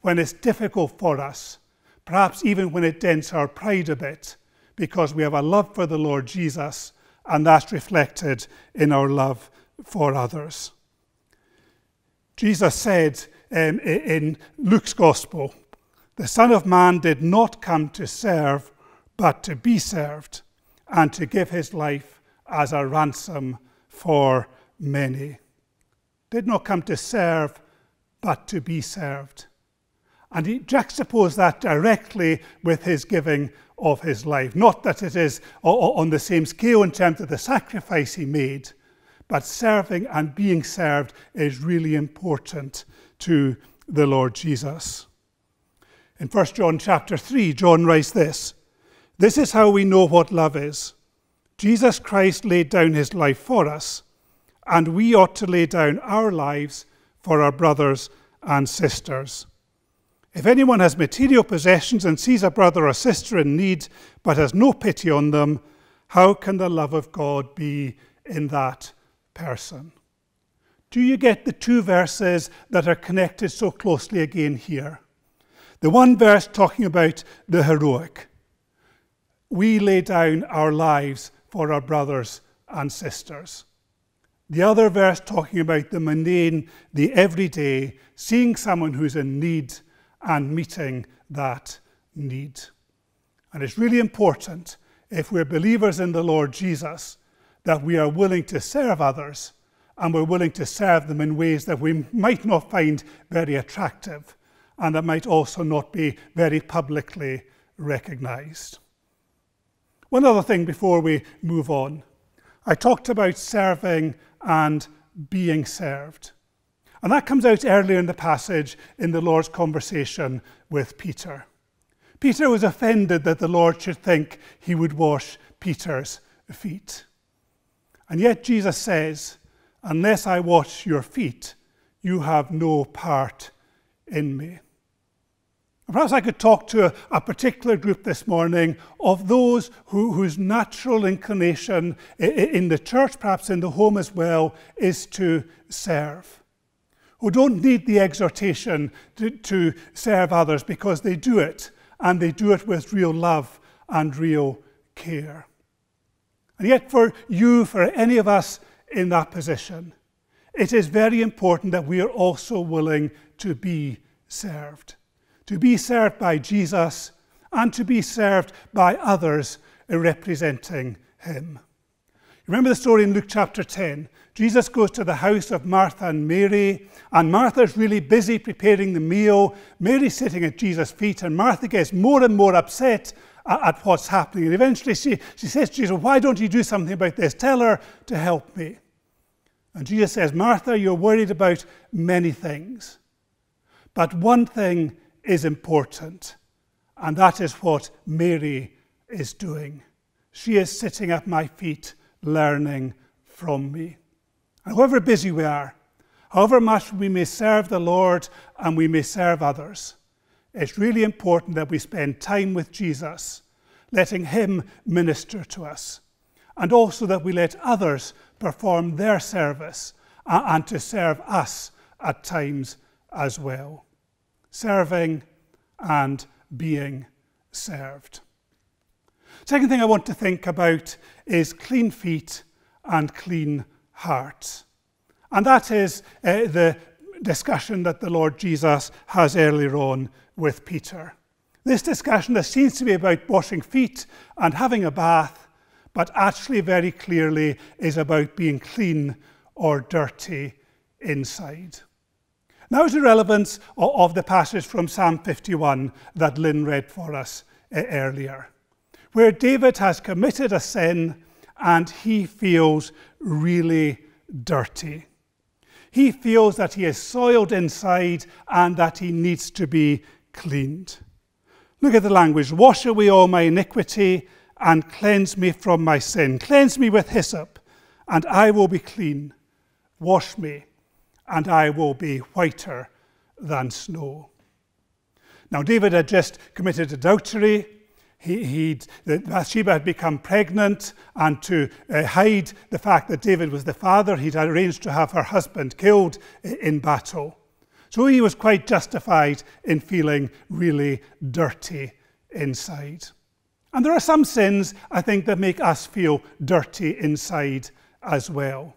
when it's difficult for us, perhaps even when it dents our pride a bit, because we have a love for the Lord Jesus, and that's reflected in our love for others. Jesus said um, in Luke's Gospel, The Son of Man did not come to serve, but to be served, and to give his life as a ransom for many. Did not come to serve, but to be served. And he juxtaposed that directly with his giving of his life. Not that it is on the same scale in terms of the sacrifice he made, but serving and being served is really important to the Lord Jesus. In 1 John chapter 3, John writes this This is how we know what love is. Jesus Christ laid down his life for us, and we ought to lay down our lives for our brothers and sisters. If anyone has material possessions and sees a brother or sister in need but has no pity on them, how can the love of God be in that person? Do you get the two verses that are connected so closely again here? The one verse talking about the heroic. We lay down our lives for our brothers and sisters. The other verse talking about the mundane, the everyday, seeing someone who's in need and meeting that need. And it's really important, if we're believers in the Lord Jesus, that we are willing to serve others and we're willing to serve them in ways that we might not find very attractive and that might also not be very publicly recognized. One other thing before we move on. I talked about serving and being served. And that comes out earlier in the passage in the Lord's conversation with Peter. Peter was offended that the Lord should think he would wash Peter's feet. And yet Jesus says, Unless I wash your feet, you have no part in me. Perhaps I could talk to a, a particular group this morning of those who, whose natural inclination in the church, perhaps in the home as well, is to serve who don't need the exhortation to, to serve others because they do it and they do it with real love and real care. And yet, for you, for any of us in that position, it is very important that we are also willing to be served. To be served by Jesus and to be served by others representing him. Remember the story in Luke chapter 10 Jesus goes to the house of Martha and Mary, and Martha's really busy preparing the meal. Mary's sitting at Jesus' feet, and Martha gets more and more upset at, at what's happening. And eventually she, she says to Jesus, Why don't you do something about this? Tell her to help me. And Jesus says, Martha, you're worried about many things, but one thing is important, and that is what Mary is doing. She is sitting at my feet learning from me. And however busy we are, however much we may serve the Lord and we may serve others, It's really important that we spend time with Jesus, letting him minister to us, and also that we let others perform their service and to serve us at times as well. Serving and being served. Second thing I want to think about is clean feet and clean hearts. And that is uh, the discussion that the Lord Jesus has earlier on with Peter. This discussion that seems to be about washing feet and having a bath, but actually very clearly is about being clean or dirty inside. Now, is the relevance of the passage from Psalm 51 that Lynn read for us earlier, where David has committed a sin and he feels really dirty. He feels that he is soiled inside and that he needs to be cleaned. Look at the language wash away all my iniquity and cleanse me from my sin. Cleanse me with hyssop, and I will be clean. Wash me, and I will be whiter than snow. Now, David had just committed adultery He, he'd, Bathsheba had become pregnant, and to uh, hide the fact that David was the father, he'd arranged to have her husband killed in battle. So he was quite justified in feeling really dirty inside. And there are some sins, I think, that make us feel dirty inside as well.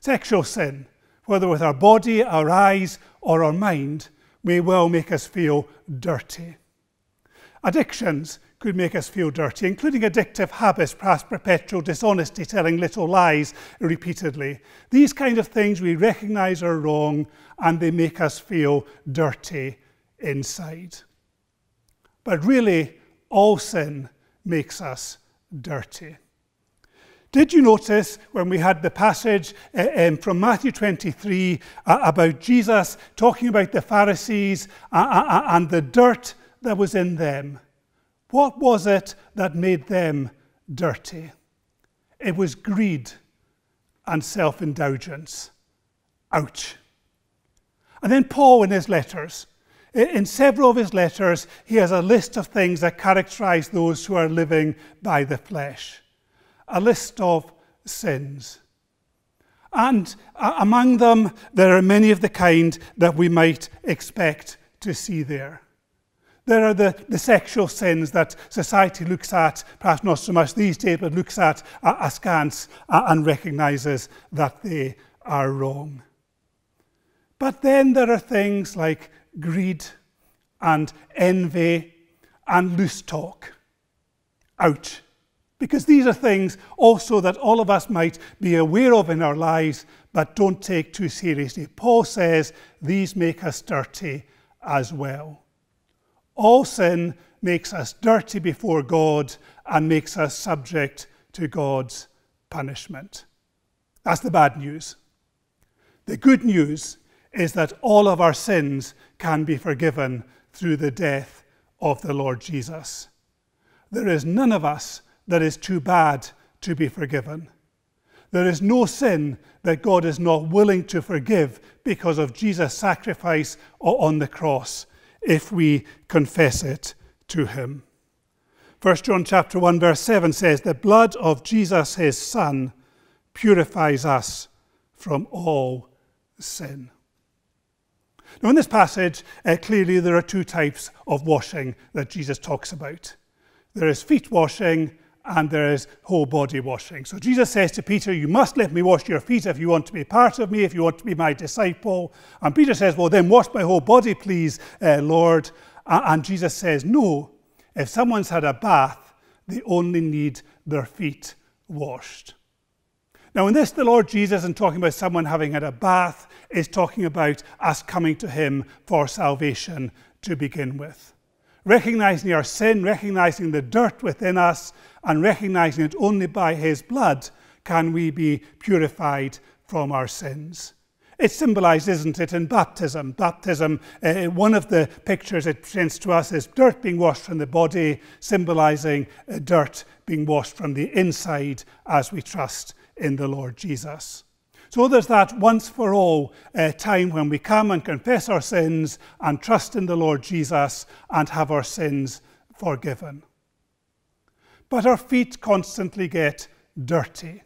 Sexual sin, whether with our body, our eyes, or our mind, may well make us feel dirty. Addictions could make us feel dirty, including addictive habits, perhaps perpetual dishonesty, telling little lies repeatedly. These kind of things we recognize are wrong and they make us feel dirty inside. But really, all sin makes us dirty. Did you notice when we had the passage uh, um, from Matthew 23 uh, about Jesus talking about the Pharisees uh, and the dirt that was in them? What was it that made them dirty? It was greed and self indulgence. Ouch. And then Paul, in his letters, in several of his letters, he has a list of things that characterize those who are living by the flesh, a list of sins. And among them, there are many of the kind that we might expect to see there. There are the, the sexual sins that society looks at, perhaps not so much these days, but looks at uh, askance uh, and recognizes that they are wrong. But then there are things like greed and envy and loose talk. Ouch. Because these are things also that all of us might be aware of in our lives, but don't take too seriously. Paul says these make us dirty as well. All sin makes us dirty before God and makes us subject to God's punishment. That's the bad news. The good news is that all of our sins can be forgiven through the death of the Lord Jesus. There is none of us that is too bad to be forgiven. There is no sin that God is not willing to forgive because of Jesus' sacrifice on the cross if we confess it to him. 1 John chapter 1 verse 7 says the blood of Jesus his son purifies us from all sin. Now in this passage uh, clearly there are two types of washing that Jesus talks about. There is feet washing and there is whole body washing. So Jesus says to Peter, You must let me wash your feet if you want to be part of me, if you want to be my disciple. And Peter says, Well, then wash my whole body, please, uh, Lord. And Jesus says, No, if someone's had a bath, they only need their feet washed. Now, in this, the Lord Jesus, in talking about someone having had a bath, is talking about us coming to Him for salvation to begin with recognizing our sin, recognizing the dirt within us, and recognizing that only by His blood can we be purified from our sins. It's symbolized, isn't it, in baptism? Baptism, uh, one of the pictures it presents to us is dirt being washed from the body, symbolizing uh, dirt being washed from the inside as we trust in the Lord Jesus. So there's that once for all uh, time when we come and confess our sins and trust in the Lord Jesus and have our sins forgiven. But our feet constantly get dirty.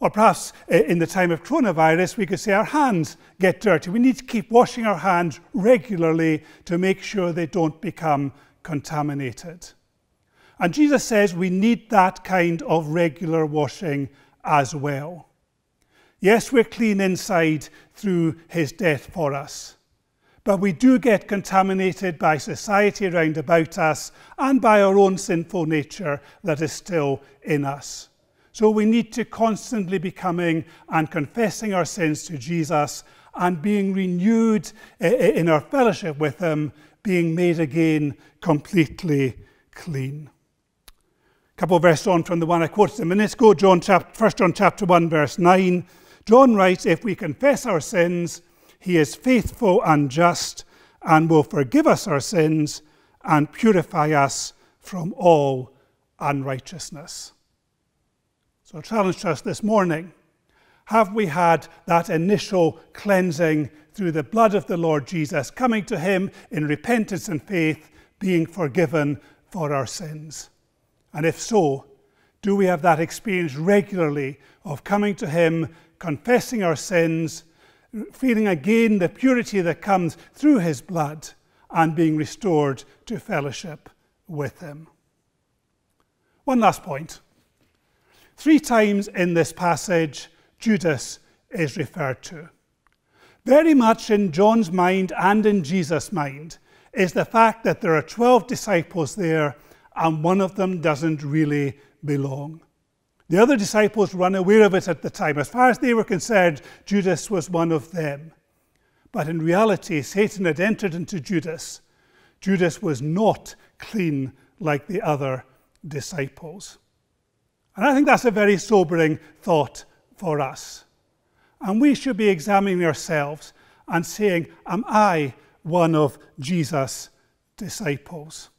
Or perhaps uh, in the time of coronavirus, we could say our hands get dirty. We need to keep washing our hands regularly to make sure they don't become contaminated. And Jesus says we need that kind of regular washing as well. Yes, we're clean inside through his death for us. But we do get contaminated by society around about us and by our own sinful nature that is still in us. So we need to constantly be coming and confessing our sins to Jesus and being renewed in our fellowship with Him, being made again completely clean. A couple of verses on from the one I quoted a minute ago, John chapter, 1 John chapter 1, verse 9. John writes, If we confess our sins, he is faithful and just and will forgive us our sins and purify us from all unrighteousness. So, challenge us this morning have we had that initial cleansing through the blood of the Lord Jesus, coming to Him in repentance and faith, being forgiven for our sins? And if so, do we have that experience regularly of coming to Him, confessing our sins, feeling again the purity that comes through His blood, and being restored to fellowship with Him? One last point. Three times in this passage, Judas is referred to. Very much in John's mind and in Jesus' mind is the fact that there are 12 disciples there and one of them doesn't really belong. The other disciples were unaware of it at the time. As far as they were concerned, Judas was one of them. But in reality, Satan had entered into Judas. Judas was not clean like the other disciples. And I think that's a very sobering thought for us. And we should be examining ourselves and saying, Am I one of Jesus' disciples?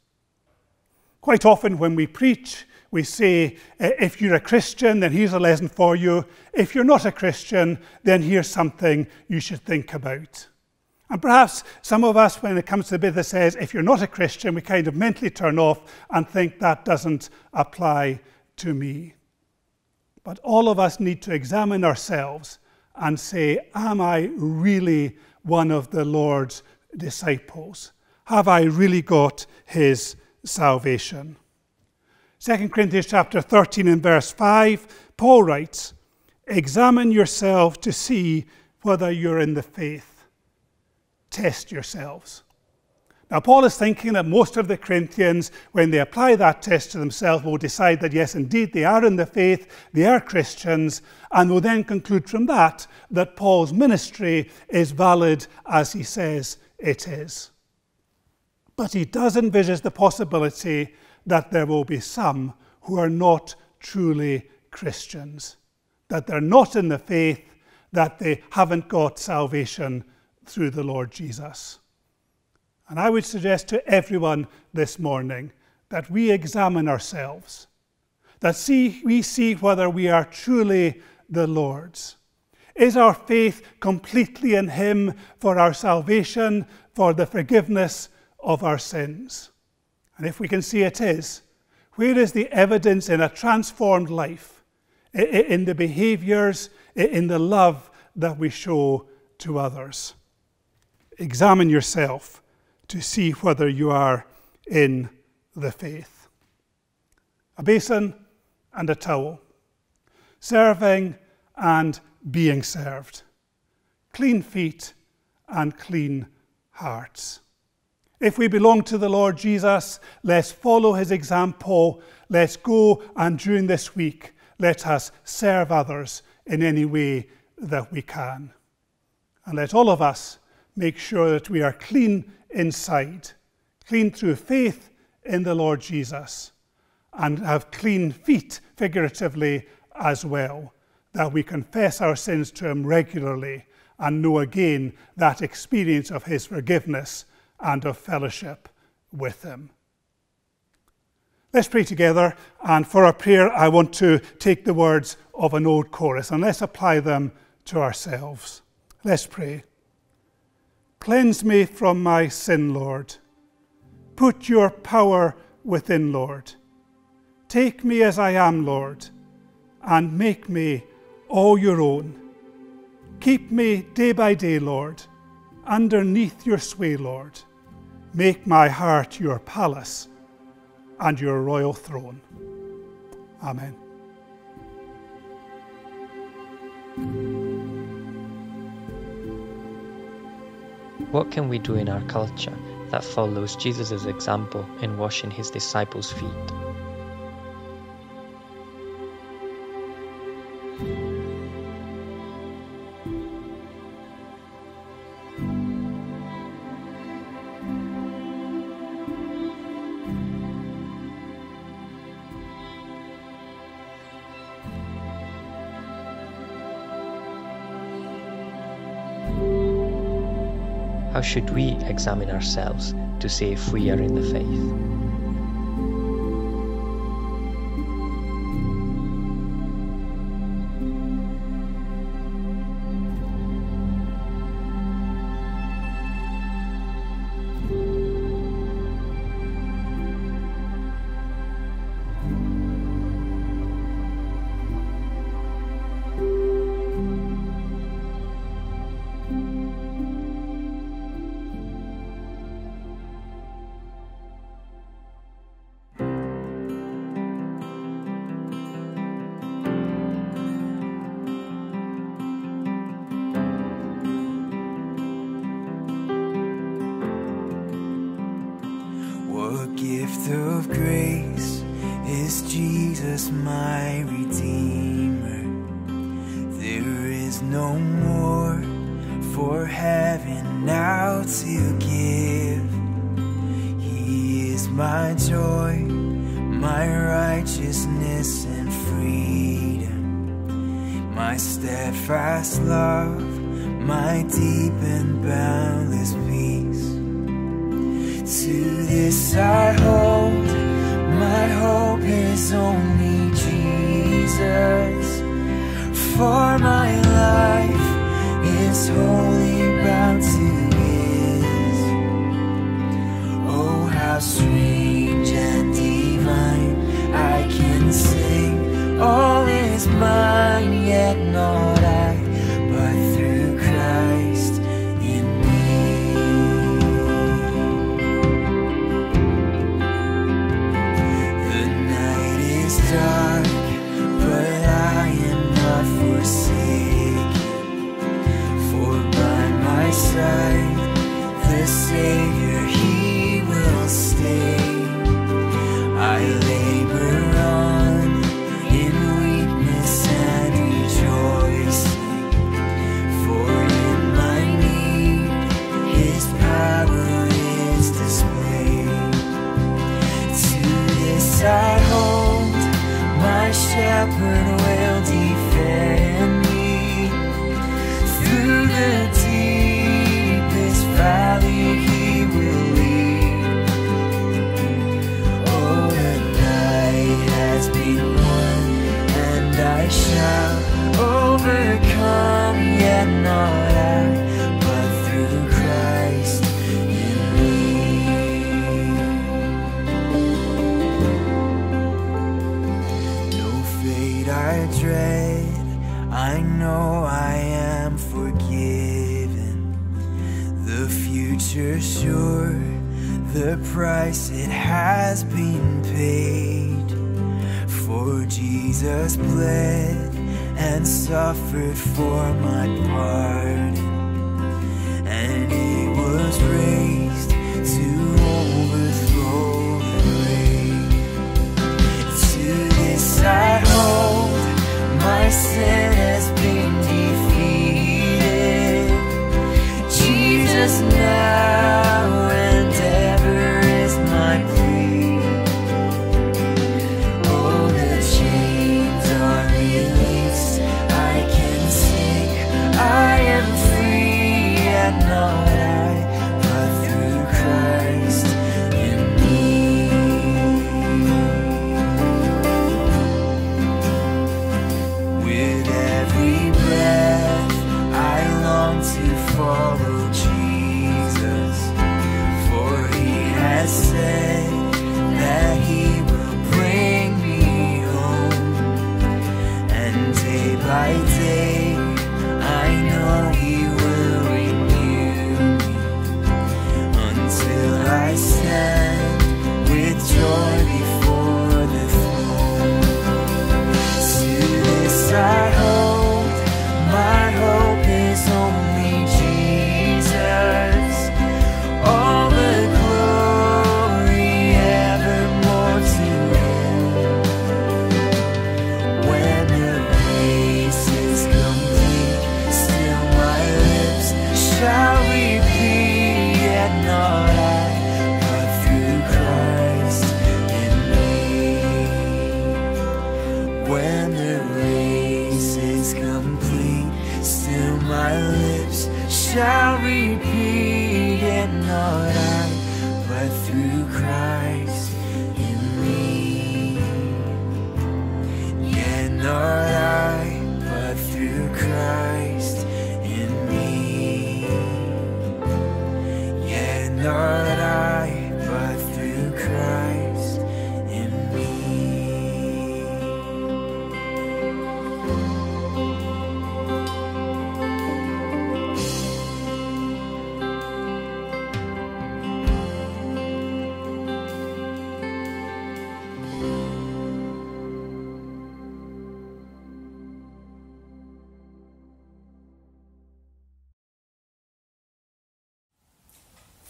Quite often, when we preach, we say, If you're a Christian, then here's a lesson for you. If you're not a Christian, then here's something you should think about. And perhaps some of us, when it comes to the bit that says, If you're not a Christian, we kind of mentally turn off and think that doesn't apply to me. But all of us need to examine ourselves and say, Am I really one of the Lord's disciples? Have I really got his salvation? 2 Corinthians chapter 13 and verse 5, Paul writes, Examine yourself to see whether you're in the faith. Test yourselves. Now, Paul is thinking that most of the Corinthians, when they apply that test to themselves, will decide that yes, indeed, they are in the faith, they are Christians, and will then conclude from that that Paul's ministry is valid as he says it is. But he does envisage the possibility that there will be some who are not truly Christians, that they're not in the faith, that they haven't got salvation through the Lord Jesus. And I would suggest to everyone this morning that we examine ourselves, that see, we see whether we are truly the Lord's. Is our faith completely in Him for our salvation, for the forgiveness of our sins? And if we can see it is, where is the evidence in a transformed life, in the behaviours, in the love that we show to others? Examine yourself to see whether you are in the faith. A basin and a towel, serving and being served, clean feet and clean hearts. If we belong to the Lord Jesus, let's follow his example. Let's go and during this week, let us serve others in any way that we can. And let all of us make sure that we are clean inside, clean through faith in the Lord Jesus, and have clean feet, figuratively, as well, that we confess our sins to Him regularly and know again that experience of His forgiveness and of fellowship with Him. Let's pray together, and for our prayer, I want to take the words of an old chorus and let's apply them to ourselves. Let's pray. Cleanse me from my sin, Lord. Put your power within, Lord. Take me as I am, Lord, and make me all your own. Keep me day by day, Lord, underneath your sway, Lord. Make my heart your palace and your royal throne. Amen. What can we do in our culture that follows Jesus' example in washing his disciples' feet? How should we examine ourselves to see if we are in the faith? shall overcome, yet not I, but through Christ in me. No fate I dread, I know I am forgiven. The future sure, the price it has been paid. Jesus bled and suffered for my pardon, and he was raised to overthrow the grave. To this I hold, my sin has been defeated. Jesus now.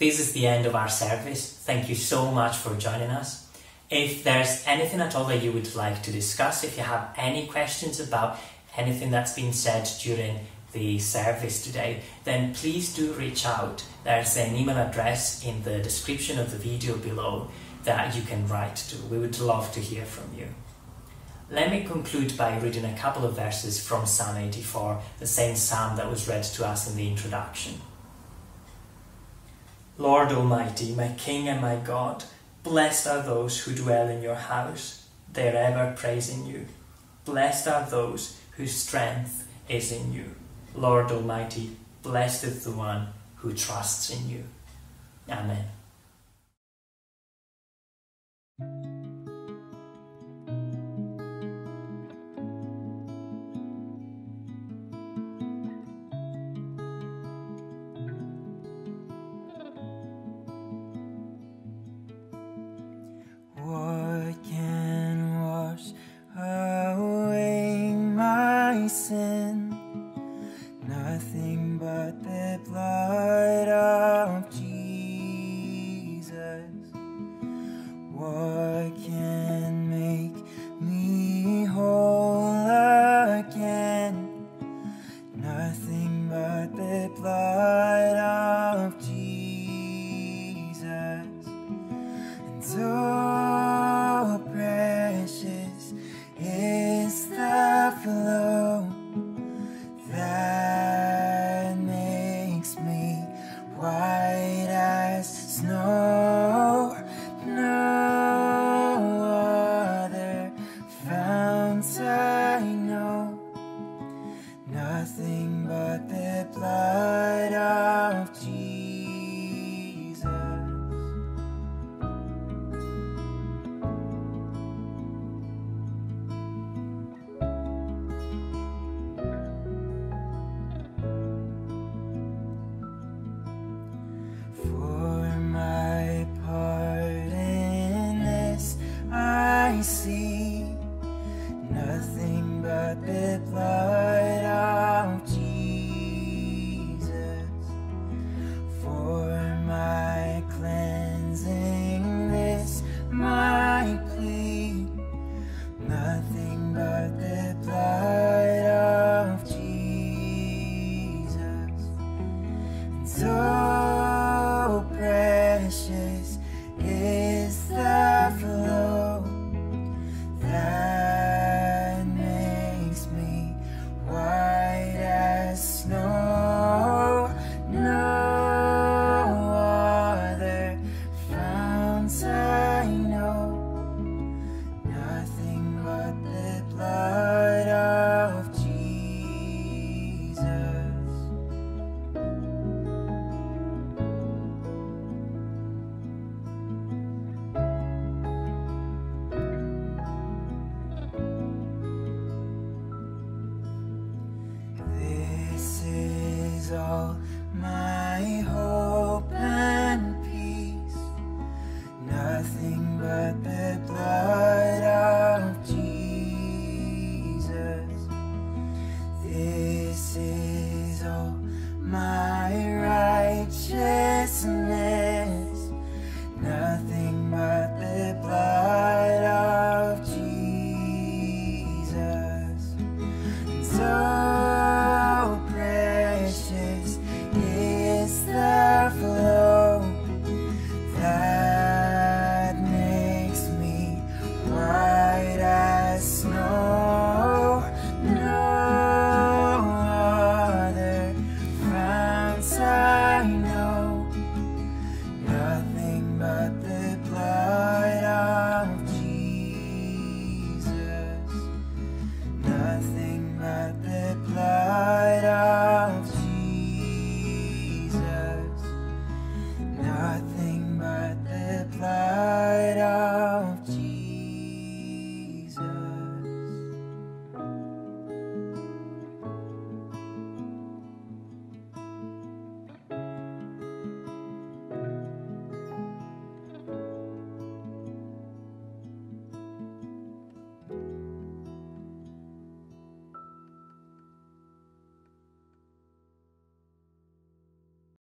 This is the end of our service. Thank you so much for joining us. If there's anything at all that you would like to discuss, if you have any questions about anything that's been said during the service today, then please do reach out. There's an email address in the description of the video below that you can write to. We would love to hear from you. Let me conclude by reading a couple of verses from Psalm 84, the same psalm that was read to us in the introduction. Lord Almighty, my King and my God, blessed are those who dwell in your house, they're ever praising you. Blessed are those whose strength is in you. Lord Almighty, blessed is the one who trusts in you. Amen.